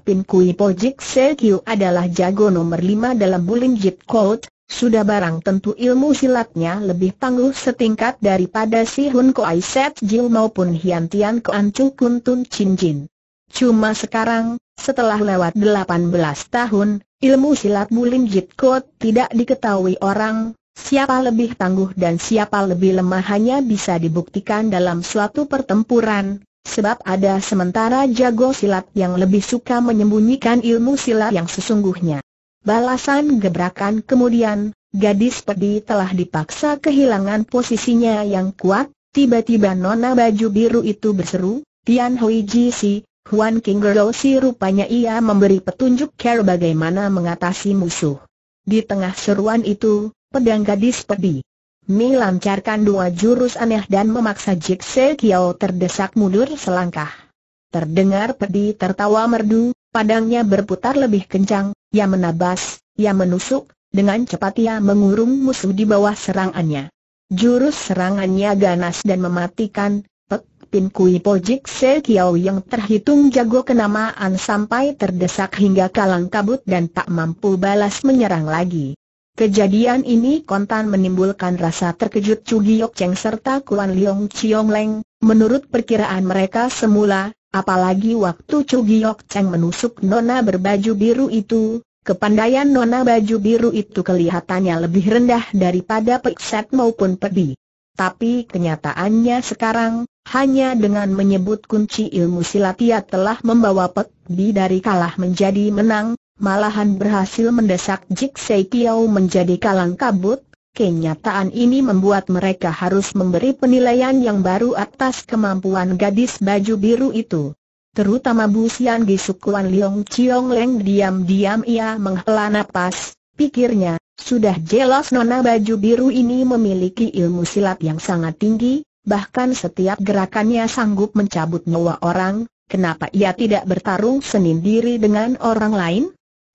Pin Kui Pojik Sekyu adalah jago nomor lima dalam Bulin Jit Code, sudah barang tentu ilmu silatnya lebih tangguh setingkat daripada si Hun Koai Set Jil maupun Hian Tian Koan Chu Kun Tun Chin Jin. Cuma sekarang, setelah lewat 18 tahun, ilmu silat Bulin Jit Kot tidak diketahui orang, siapa lebih tangguh dan siapa lebih lemah hanya bisa dibuktikan dalam suatu pertempuran, sebab ada sementara jago silat yang lebih suka menyembunyikan ilmu silat yang sesungguhnya. Balasan gebrakan kemudian, gadis pedi telah dipaksa kehilangan posisinya yang kuat, tiba-tiba nona baju biru itu berseru, Tian Hui Ji Si, Huan King si rupanya ia memberi petunjuk care bagaimana mengatasi musuh. Di tengah seruan itu, pedang gadis pedi. Mi lancarkan dua jurus aneh dan memaksa Jik Se Kiao terdesak mundur selangkah. Terdengar pedi tertawa merdu, padangnya berputar lebih kencang, ia menabas, ia menusuk, dengan cepat ia mengurung musuh di bawah serangannya. Jurus serangannya ganas dan mematikan, Pin Kui Pojik Se Kiao yang terhitung jago kenamaan sampai terdesak hingga kalang kabut dan tak mampu balas menyerang lagi. Kejadian ini kontan menimbulkan rasa terkejut Chu Giok Cheng serta Kuan Leong Chiong Leng, menurut perkiraan mereka semula, apalagi waktu Chu Giok Cheng menusuk nona berbaju biru itu, Kepandaian nona baju biru itu kelihatannya lebih rendah daripada Pekset maupun Pedi. Tapi kenyataannya sekarang, hanya dengan menyebut kunci ilmu silat ia telah membawa Pedi dari kalah menjadi menang, malahan berhasil mendesak Jik Sei Kiau menjadi kalang kabut. Kenyataan ini membuat mereka harus memberi penilaian yang baru atas kemampuan gadis baju biru itu terutama Bu Sian Gisukuan Leong Chiong Leng diam-diam ia menghela napas, pikirnya, sudah jelas nona baju biru ini memiliki ilmu silat yang sangat tinggi, bahkan setiap gerakannya sanggup mencabut nyawa orang, kenapa ia tidak bertarung sendiri dengan orang lain?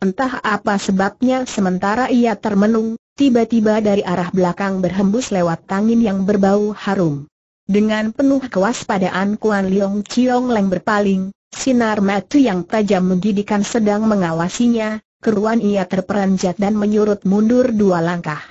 Entah apa sebabnya sementara ia termenung, tiba-tiba dari arah belakang berhembus lewat angin yang berbau harum. Dengan penuh kewaspadaan Kuan Leong Chiong Leng berpaling, sinar mata yang tajam mendidikan sedang mengawasinya, keruan ia terperanjat dan menyurut mundur dua langkah.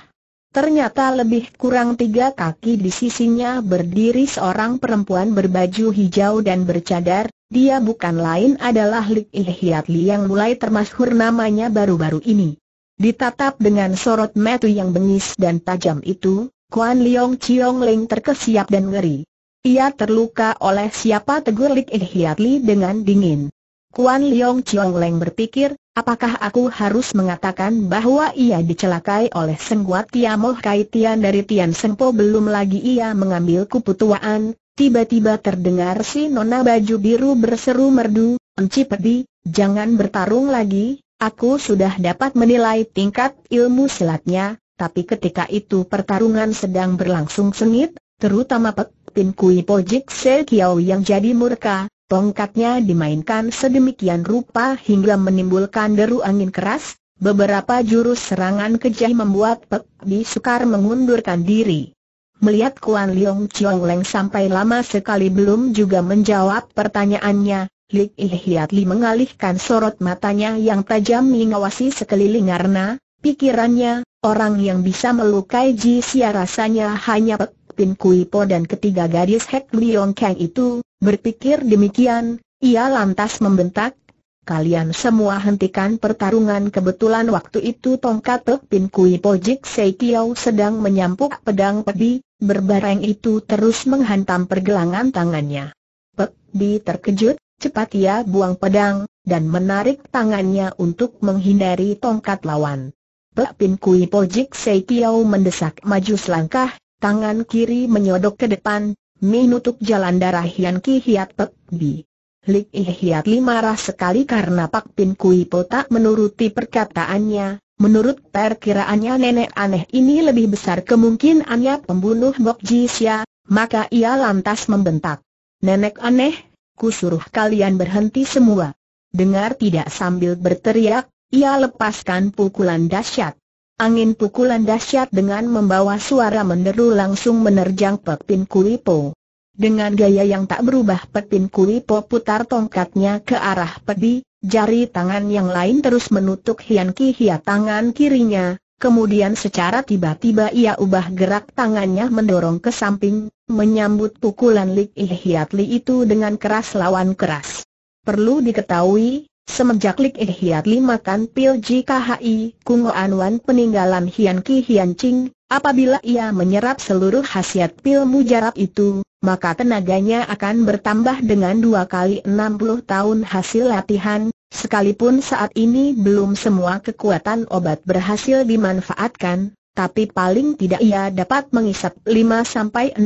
Ternyata lebih kurang tiga kaki di sisinya berdiri seorang perempuan berbaju hijau dan bercadar, dia bukan lain adalah Lik Hiat yang mulai termasyhur namanya baru-baru ini. Ditatap dengan sorot mata yang bengis dan tajam itu, Kuan Leong Chiong Ling terkesiap dan ngeri. Ia terluka oleh siapa tegur Lik Hiat dengan dingin. Kuan Leong Chiong Ling berpikir, apakah aku harus mengatakan bahwa ia dicelakai oleh Sengguat Tiamoh Kaitian dari Tian Sengpo belum lagi ia mengambil kuputuaan, tiba-tiba terdengar si nona baju biru berseru merdu, Enci Pedi, jangan bertarung lagi, aku sudah dapat menilai tingkat ilmu silatnya, tapi ketika itu pertarungan sedang berlangsung sengit, terutama Pek Pin Kui Pojik Se Kiao yang jadi murka, tongkatnya dimainkan sedemikian rupa hingga menimbulkan deru angin keras, beberapa jurus serangan kejah membuat Pek Bi Sukar mengundurkan diri. Melihat Kuan Leong Chiong Leng sampai lama sekali belum juga menjawab pertanyaannya, Lik Hiat Li mengalihkan sorot matanya yang tajam mengawasi sekeliling karena, pikirannya, Orang yang bisa melukai Ji Sia rasanya hanya Pek Pin Kui Po dan ketiga gadis Hek Liong Kang itu, berpikir demikian, ia lantas membentak, Kalian semua hentikan pertarungan kebetulan waktu itu tongkat Pek Pin Kui Po Jik Sei Kiau sedang menyampuk pedang pedi, berbareng itu terus menghantam pergelangan tangannya. Pek Bi terkejut, cepat ia buang pedang, dan menarik tangannya untuk menghindari tongkat lawan. Pek Pin Kui Pojik Sei Kiau mendesak maju selangkah, tangan kiri menyodok ke depan, menutup jalan darah Hian Ki Hiat Pek Bi. Lik Hiat Li marah sekali karena Pak Pin Kui Po tak menuruti perkataannya, menurut perkiraannya nenek aneh ini lebih besar kemungkinannya pembunuh Bok Ji Xia, maka ia lantas membentak. Nenek aneh, kusuruh kalian berhenti semua. Dengar tidak sambil berteriak, ia lepaskan pukulan dahsyat. Angin pukulan dahsyat dengan membawa suara menderu langsung menerjang Pepin Kuipo. Dengan gaya yang tak berubah Pepin Kuipo putar tongkatnya ke arah pedi, jari tangan yang lain terus menutup Hian Ki Hia tangan kirinya, kemudian secara tiba-tiba ia ubah gerak tangannya mendorong ke samping, menyambut pukulan Lik Hiat Li itu dengan keras lawan keras. Perlu diketahui, Semenjak Lik Eh Hiat Li makan pil JKHI, Kung Anwan peninggalan Hian Ki Hian Ching, apabila ia menyerap seluruh khasiat pil mujarab itu, maka tenaganya akan bertambah dengan dua kali 60 tahun hasil latihan, sekalipun saat ini belum semua kekuatan obat berhasil dimanfaatkan, tapi paling tidak ia dapat mengisap 5-60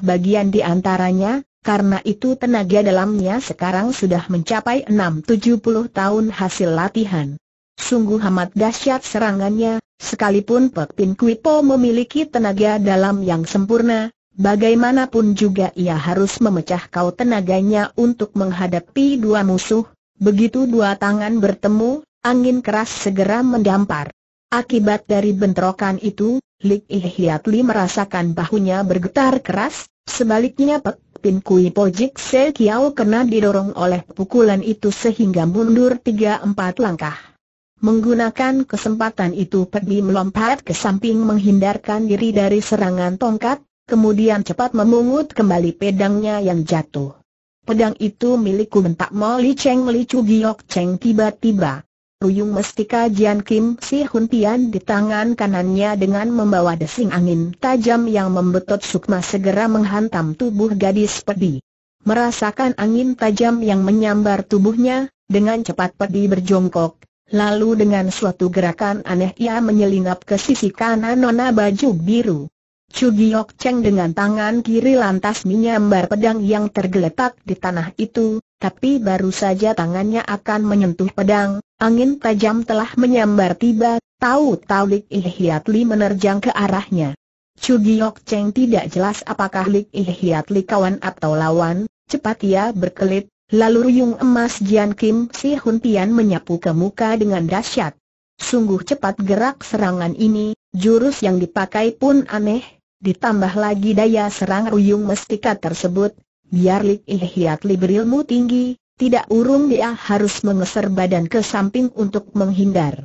bagian di antaranya, karena itu tenaga dalamnya sekarang sudah mencapai 6-70 tahun hasil latihan. Sungguh amat dahsyat serangannya, sekalipun Pek Pin Kuipo memiliki tenaga dalam yang sempurna, bagaimanapun juga ia harus memecah kau tenaganya untuk menghadapi dua musuh, begitu dua tangan bertemu, angin keras segera mendampar. Akibat dari bentrokan itu, Lik Li merasakan bahunya bergetar keras, sebaliknya Pek Pin Kui Pojik Se Kiao kena didorong oleh pukulan itu sehingga mundur tiga empat langkah. Menggunakan kesempatan itu Pedi melompat ke samping menghindarkan diri dari serangan tongkat, kemudian cepat memungut kembali pedangnya yang jatuh. Pedang itu milikku bentak Molly Cheng Li Chu Giok Cheng tiba-tiba. Ruyung Mestika Jian Kim Si Huntian di tangan kanannya dengan membawa desing angin tajam yang membetot sukma segera menghantam tubuh gadis pedi. Merasakan angin tajam yang menyambar tubuhnya, dengan cepat pedi berjongkok, lalu dengan suatu gerakan aneh ia menyelinap ke sisi kanan nona baju biru. Chu Giok Cheng dengan tangan kiri lantas menyambar pedang yang tergeletak di tanah itu, tapi baru saja tangannya akan menyentuh pedang, angin tajam telah menyambar tiba, tahu-tahu Lik Hiat Li menerjang ke arahnya. Chu Giok Cheng tidak jelas apakah Lik Hiat Li kawan atau lawan, cepat ia berkelit, lalu ruyung emas Jian Kim Si Huntian menyapu ke muka dengan dahsyat. Sungguh cepat gerak serangan ini, jurus yang dipakai pun aneh, ditambah lagi daya serang ruyung mestika tersebut, Biar Lik Hiat Li berilmu tinggi, tidak urung dia harus mengeser badan ke samping untuk menghindar.